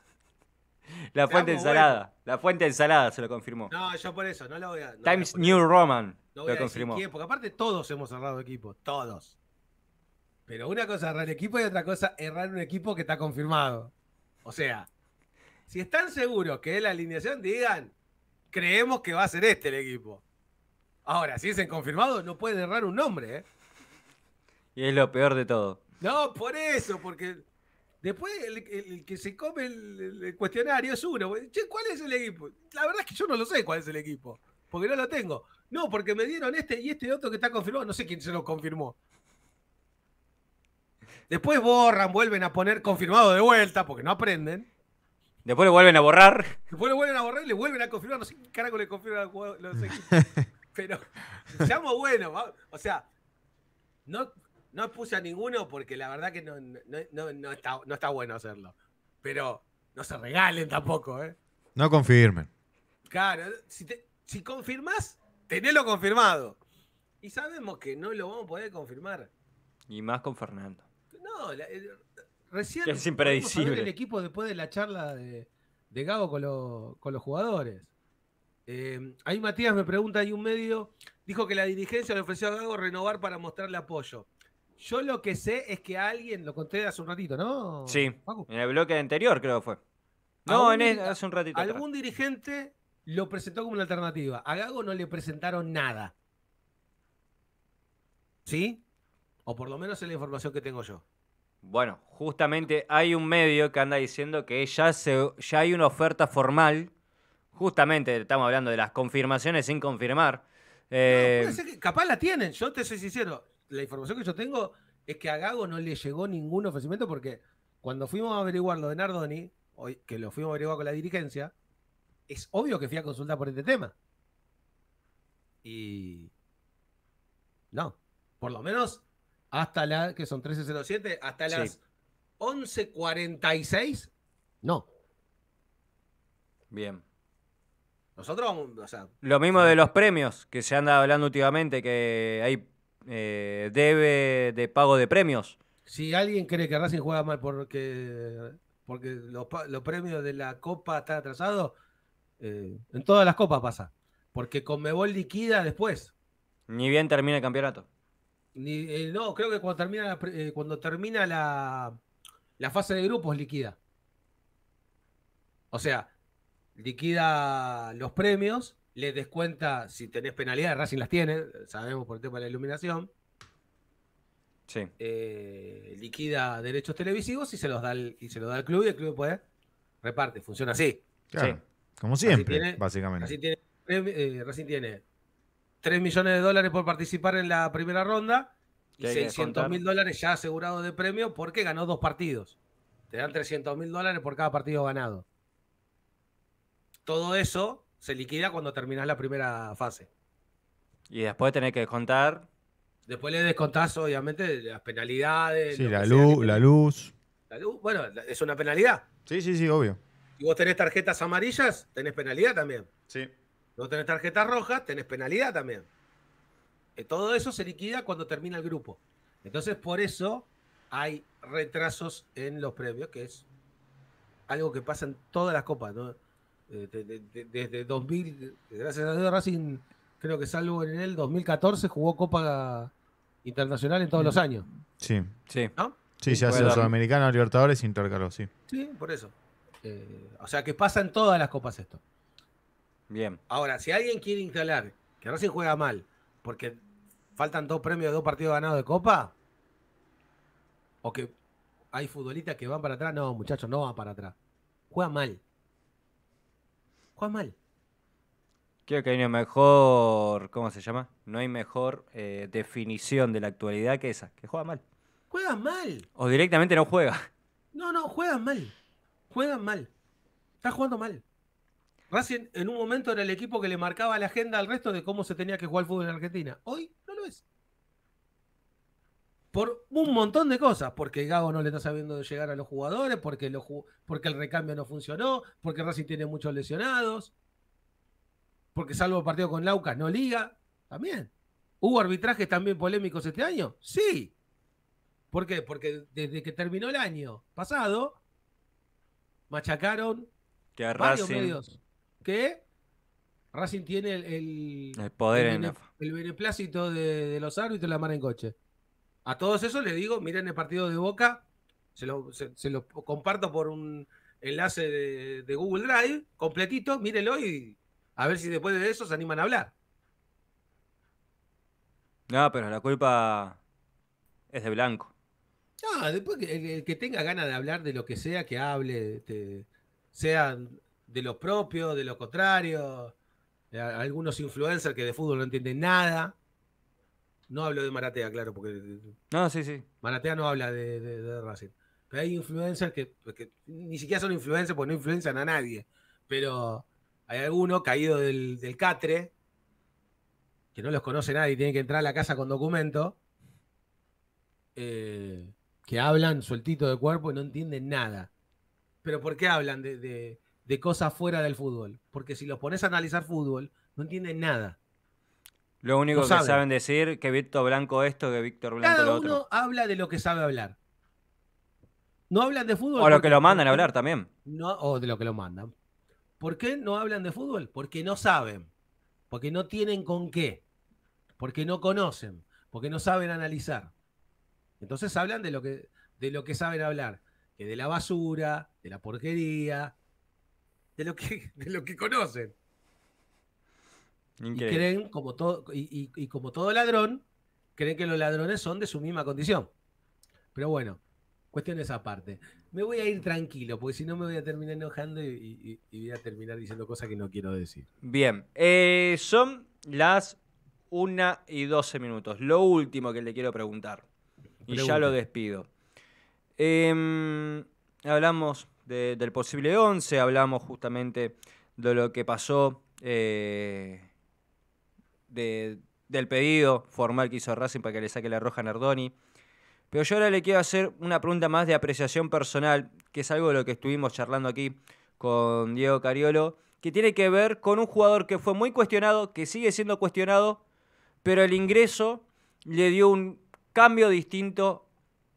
La fuente ensalada. La fuente ensalada se lo confirmó. no, yo por eso, no lo voy a. no voy a Times New Roman No voy lo a decir confirmó. quién, porque aparte todos hemos cerrado equipos, todos. Pero una cosa es errar equipo y otra cosa errar un equipo que está confirmado. O sea, si están seguros que es la alineación, digan, creemos que va a ser este el equipo. Ahora, si es en confirmado, no pueden errar un nombre, ¿eh? Y es lo peor de todo. No, por eso, porque después el, el- el que se come el, cuestionario es uno. Che, ¿cuál es el equipo? La verdad es que yo no lo sé cuál es el equipo, porque no lo tengo. No, porque me dieron este y este otro que está confirmado, no sé quién se lo confirmó. Después borran, vuelven a poner confirmado de vuelta, porque no aprenden. Después lo vuelven a borrar. Después lo vuelven a borrar y le vuelven a confirmar. No sé qué carajo le confirman los equipos. Pero seamos buenos. O sea, no, no puse a ninguno porque la verdad que no, no, no- no está, no está bueno hacerlo. Pero no se regalen tampoco, ¿eh? No confirmen. Claro, si, te- si confirmás, tenelo confirmado. Y sabemos que no lo vamos a poder confirmar. Y más con Fernando. No, la- eh, recién. Que es impredecible. El equipo después de la charla de, de Gago con, lo- con los jugadores. Eh, ahí Matías me pregunta, hay un medio, dijo que la dirigencia le ofreció a Gago renovar para mostrarle apoyo. Yo lo que sé es que alguien, lo conté hace un ratito, ¿no? Sí, en el bloque anterior creo que fue. No, en diri- hace un ratito. atrás. Algún dirigente lo presentó como una alternativa. A Gago no le presentaron nada. ¿Sí? O por lo menos es la información que tengo yo. Bueno, justamente hay un medio que anda diciendo que ya, se, ya hay una oferta formal. Justamente estamos hablando de las confirmaciones sin confirmar. Eh, Puede ser que capaz la tienen, yo te soy sincero. La información que yo tengo es que a Gago no le llegó ningún ofrecimiento porque cuando fuimos a averiguar lo de Nardoni, hoy, que lo fuimos a averiguar con la dirigencia, es obvio que fui a consultar por este tema. Y. No, por lo menos hasta la. que son 13.07, hasta Sí. las 11.46, no. bien. Nosotros vamos, o sea, Lo mismo de los premios que se anda hablando últimamente, que hay eh, debe de pago de premios. Si alguien cree que Racing juega mal porque, porque los, premios de la Copa están atrasados, eh, en todas las copas pasa. Porque Conmebol liquida después. Ni bien termina el campeonato. Ni, eh, no, creo que cuando termina, la, eh, cuando termina la, la fase de grupos liquida. O sea, liquida los premios, le descuenta si tenés penalidades, Racing las tiene, sabemos por el tema de la iluminación. Sí. eh, liquida derechos televisivos y se los da al, y se los da al club y el club puede reparte, funciona así. Claro, Sí. Como siempre, tiene- básicamente. Racing tiene, eh, Racing tiene 3 millones de dólares por participar en la primera ronda y Que hay que 600 mil dólares ya asegurados de premio porque ganó dos partidos. Te dan 300 mil dólares por cada partido ganado. Todo eso se liquida cuando terminas la primera fase. Y después tenés que descontar. Después le descontás, obviamente, las penalidades. Sí, la sea luz, la luz. la luz. Bueno, es una penalidad. Sí, sí, sí, obvio. Si vos tenés tarjetas amarillas, tenés penalidad también. Sí. Si vos tenés tarjetas rojas, tenés penalidad también. Eh, todo eso se liquida cuando termina el grupo. Entonces, por eso hay retrasos en los premios, que es algo que pasa en todas las copas. ¿no? Eh, de- de- de- desde 2000, gracias a Dios, Racing, creo que salvo en el 2014, jugó Copa Internacional en todos los años. Sí. Sí. ¿no? Sí, se hace Sudamericanos, Libertadores Intercaló, sí. Sí, por eso. Eh, o sea, que pasa en todas las copas esto. Bien. Ahora, si alguien quiere instalar que Racing juega mal porque faltan dos premios de dos partidos ganados de Copa, o que hay futbolistas que van para atrás, no, muchachos, no van para atrás. Juega mal. Juega mal. Creo que hay una mejor. ¿Cómo se llama? No hay mejor eh, definición de la actualidad que esa, que juega mal. Juega mal. O directamente no juega. No, no, juegan mal. Juegan mal. Está jugando mal. Racing en un momento era el equipo que le marcaba la agenda al resto de cómo se tenía que jugar el fútbol en Argentina. Hoy. Por un montón de cosas. Porque Gago no le está sabiendo llegar a los jugadores, porque, los porque el recambio no funcionó, porque Racing tiene muchos lesionados, porque salvo el partido con Laucas no liga. También. ¿Hubo arbitrajes también polémicos este año? Sí. ¿Por qué? Porque desde que terminó el año pasado, machacaron Que varios Racing. medios que Racing tiene el, el, El poder el en el beneplácito de, de los árbitros y la mano en coche. A todos esos les digo, miren el partido de Boca, se lo, se- se lo comparto por un enlace de, de Google Drive, completito, mírenlo y a ver si después de eso se animan a hablar. No, pero la culpa es de Blanco. No, después que el, el que tenga ganas de hablar de lo que sea, que hable, este, sea de lo propio, de lo contrario. Eh, Algunos influencers que de fútbol no entienden nada. No hablo de Maratea, claro, porque No, sí, sí. Maratea no habla de, de- de Racing. Pero hay influencers que, que ni siquiera son influencers porque no influencian a nadie. Pero hay alguno caído del, del catre, que no los conoce nadie y tiene que entrar a la casa con documento, eh, que hablan sueltito de cuerpo y no entienden nada. Pero ¿por qué hablan de, de- de cosas fuera del fútbol? Porque si los pones a analizar fútbol, no entienden nada. Lo único No que saben. saben decir que Víctor Blanco esto, que Víctor Blanco Cada lo uno otro. habla de lo que sabe hablar. No hablan de fútbol. O lo que lo mandan a hablar también. No, o de lo que lo mandan. ¿Por qué no hablan de fútbol? Porque no saben. Porque no tienen con qué. Porque no conocen. Porque no saben analizar. Entonces hablan de lo que, de lo que saben hablar. Que de la basura, de la porquería, de lo que, de lo que conocen. Y creen, como todo, y, y- y como todo ladrón, creen que los ladrones son de su misma condición. Pero bueno, cuestiones aparte. Me voy a ir tranquilo, porque si no me voy a terminar enojando y, y- y voy a terminar diciendo cosas que no quiero decir. Bien, eh, son las 1 y 12 minutos. Lo último que le quiero preguntar. Y ya lo despido. Em, hablamos de- del posible 11, hablamos justamente de lo que pasó, eh, de- del pedido formal que hizo Racing para que le saque la roja a Nardoni. Pero yo ahora le quiero hacer una pregunta más de apreciación personal, que es algo de lo que estuvimos charlando aquí con Diego Cariolo, que tiene que ver con un jugador que fue muy cuestionado, que sigue siendo cuestionado, pero el ingreso le dio un cambio distinto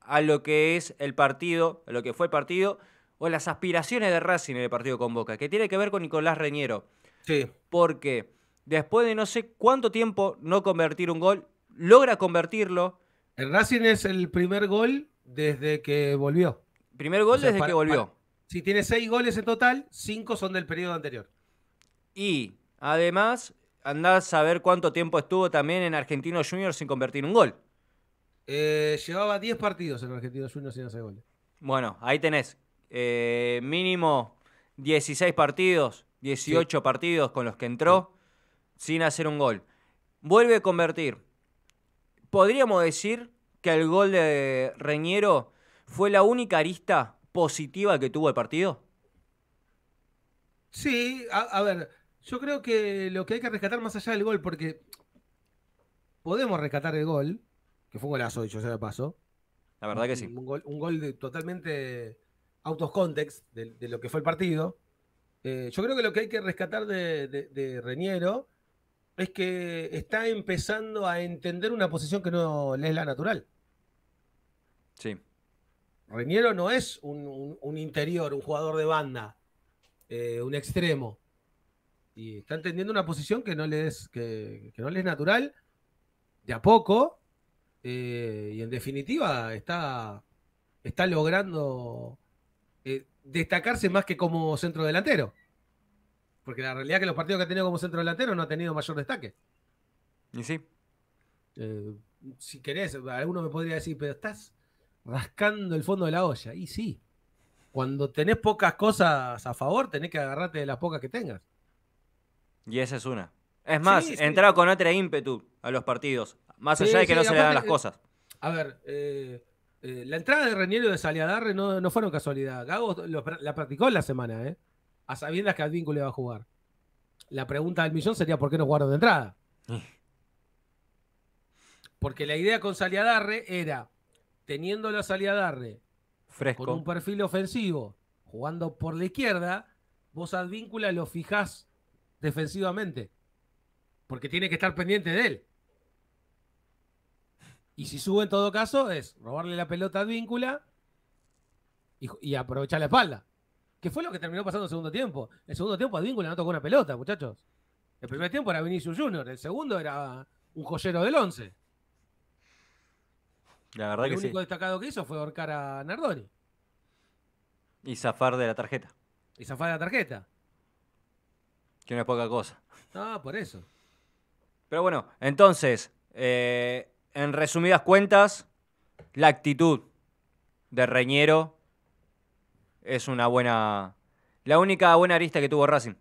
a lo que es el partido, a lo que fue el partido, o las aspiraciones de Racing en el partido con Boca, que tiene que ver con Nicolás Reñero. Sí, Porque después de no sé cuánto tiempo no convertir un gol, logra convertirlo. el Racing es el primer gol desde que volvió. Primer gol O sea, desde para- que volvió. para- Si tiene seis goles en total, cinco son del periodo anterior. Y además, andás a saber cuánto tiempo estuvo también en Argentinos Juniors sin convertir un gol. Eh, llevaba 10 partidos en Argentinos Juniors sin hacer goles. Bueno, ahí tenés. eh, mínimo 16 partidos, 18 partidos con los que entró sin hacer un gol. Vuelve a convertir. Podríamos decir que el gol de Reñero fue la única arista positiva que tuvo el partido. Sí, a, a ver, yo creo que lo que hay que rescatar más allá del gol, porque podemos rescatar el gol, que fue un golazo, dicho sea de paso. La verdad que sí. Un gol, un gol de, totalmente out of context de, de lo que fue el partido. Eh, yo creo que lo que hay que rescatar de, de, de Reñero es que está empezando a entender una posición que no le es la natural. Sí. Reñero no es un, un- un interior, un jugador de banda, eh, un extremo. Y está entendiendo una posición que no le es, que, que no le es natural, de a poco, eh, y en definitiva está, está logrando eh, destacarse más que como centro delantero. Porque la realidad es que los partidos que ha tenido como centro delantero no ha tenido mayor destaque. Y sí. Eh, si querés, alguno me podría decir, pero estás rascando el fondo de la olla. Y sí, cuando tenés pocas cosas a favor, tenés que agarrarte de las pocas que tengas. Y esa es una. Es más, Sí, sí. entraba con otra ímpetu a los partidos. Más Sí, allá de que no se le dan las eh, cosas. A ver, eh, eh, la entrada de Reniero y de Saliadarre no, no fueron casualidad. Gago lo la practicó en la semana, ¿eh? A sabiendas que Advíncula iba a jugar. La pregunta del millón sería ¿por qué no jugaron de entrada? Porque la idea con Saliadarre era, teniéndolo a Saliadarre Fresco. con un perfil ofensivo, jugando por la izquierda, vos Advíncula lo fijás defensivamente. Porque tiene que estar pendiente de él. Y si sube en todo caso, es robarle la pelota a Advíncula y, y aprovechar la espalda. Que fue lo que terminó pasando en el segundo tiempo. En el segundo tiempo Advíncula no tocó una pelota, muchachos. El primer tiempo era Vinicius Junior, el segundo era un joyero del 11. La verdad El que único sí. destacado que hizo fue ahorcar a Nardoni Y zafar de la tarjeta. y zafar la tarjeta. Que no es poca cosa. Ah, por eso. Pero bueno, entonces, eh, en resumidas cuentas, la actitud de Reñero es una buena. La única buena arista que tuvo Racing.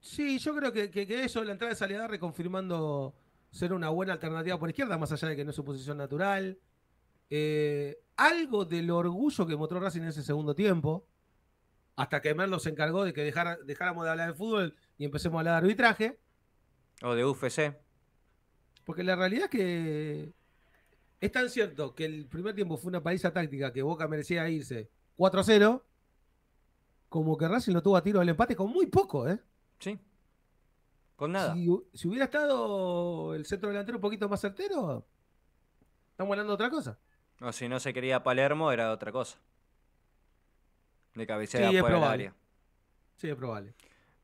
Sí, yo creo que, que- que eso, la entrada de Salidad reconfirmando ser una buena alternativa por izquierda, más allá de que no es su posición natural. Eh, algo del orgullo que mostró Racing en ese segundo tiempo, hasta que Merlo se encargó de que dejara- dejáramos de hablar de fútbol y empecemos a hablar de arbitraje, O de UFC. porque la realidad es que es tan cierto que el primer tiempo fue una paliza táctica que Boca merecía irse 4 a 0, como que Racing lo tuvo a tiro del empate con muy poco, ¿eh? Sí. Con nada. Si, hu- si hubiera estado el centro delantero un poquito más certero, estamos hablando de otra cosa. O si no se quería Palermo, era otra cosa. De cabecera Sí, fuera del área. Sí, es probable.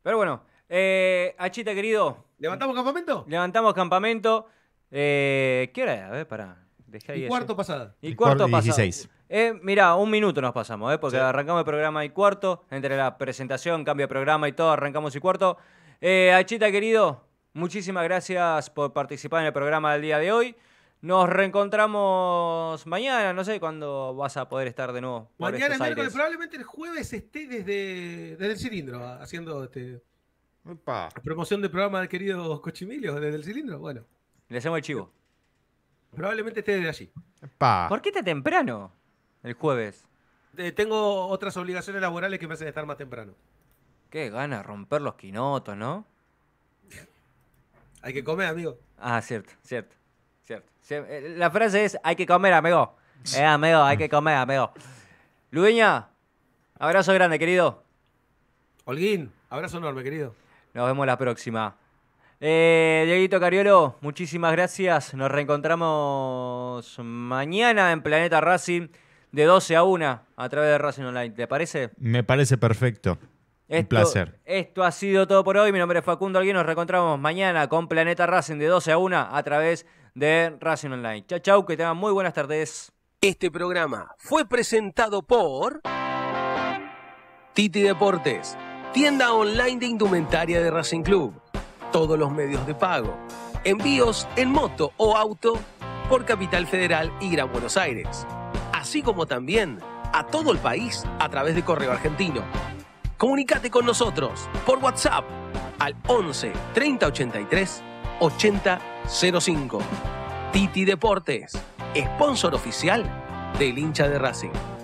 Pero bueno, eh, Achita querido, ¿Levantamos campamento? levantamos campamento. Eh, ¿Qué hora es? A ver, pará. Dejé Y cuarto pasada. Y Y cuarto pasado. 16. Eh, mirá, un minuto nos pasamos, ¿eh? porque Sí. arrancamos el programa y cuarto. Entre la presentación, cambio de programa y todo, arrancamos y cuarto. Eh, Achita, querido, muchísimas gracias por participar en el programa del día de hoy. Nos reencontramos mañana, no sé cuándo vas a poder estar de nuevo. Mañana es miércoles, probablemente el jueves esté desde, desde el cilindro, ah, haciendo este, promoción del programa del querido Cochimilio desde el cilindro. Bueno, Le hacemos el chivo. Probablemente esté desde allí. ¿Por qué tan temprano? El jueves. Eh, tengo otras obligaciones laborales que me hacen estar más temprano. Qué gana de romper los quinotos, ¿no? Hay que comer, amigo. Ah, cierto, cierto, cierto. Cier- eh, La frase es, hay que comer, amigo. Eh, amigo, hay que comer, amigo. Ludeña, abrazo grande, querido. Holguín, abrazo enorme, querido. Nos vemos la próxima. Eh, Dieguito Cariolo, muchísimas gracias. Nos reencontramos mañana en Planeta Racing de 12 a 1 a través de Racing Online. ¿Te parece? Me parece perfecto. Un placer. Esto ha sido todo por hoy. Mi nombre es Facundo Alguien. Nos reencontramos mañana con Planeta Racing de 12 a 1 a través de Racing Online. Chau, chau. Que tengan muy buenas tardes. Este programa fue presentado por Titi Deportes, tienda online de indumentaria de Racing Club. Todos los medios de pago. Envíos en moto o auto por Capital Federal y Gran Buenos Aires. Así como también a todo el país a través de Correo Argentino. Comunicate con nosotros por WhatsApp al 11 3083 8005. Titi Deportes, sponsor oficial del hincha de Racing.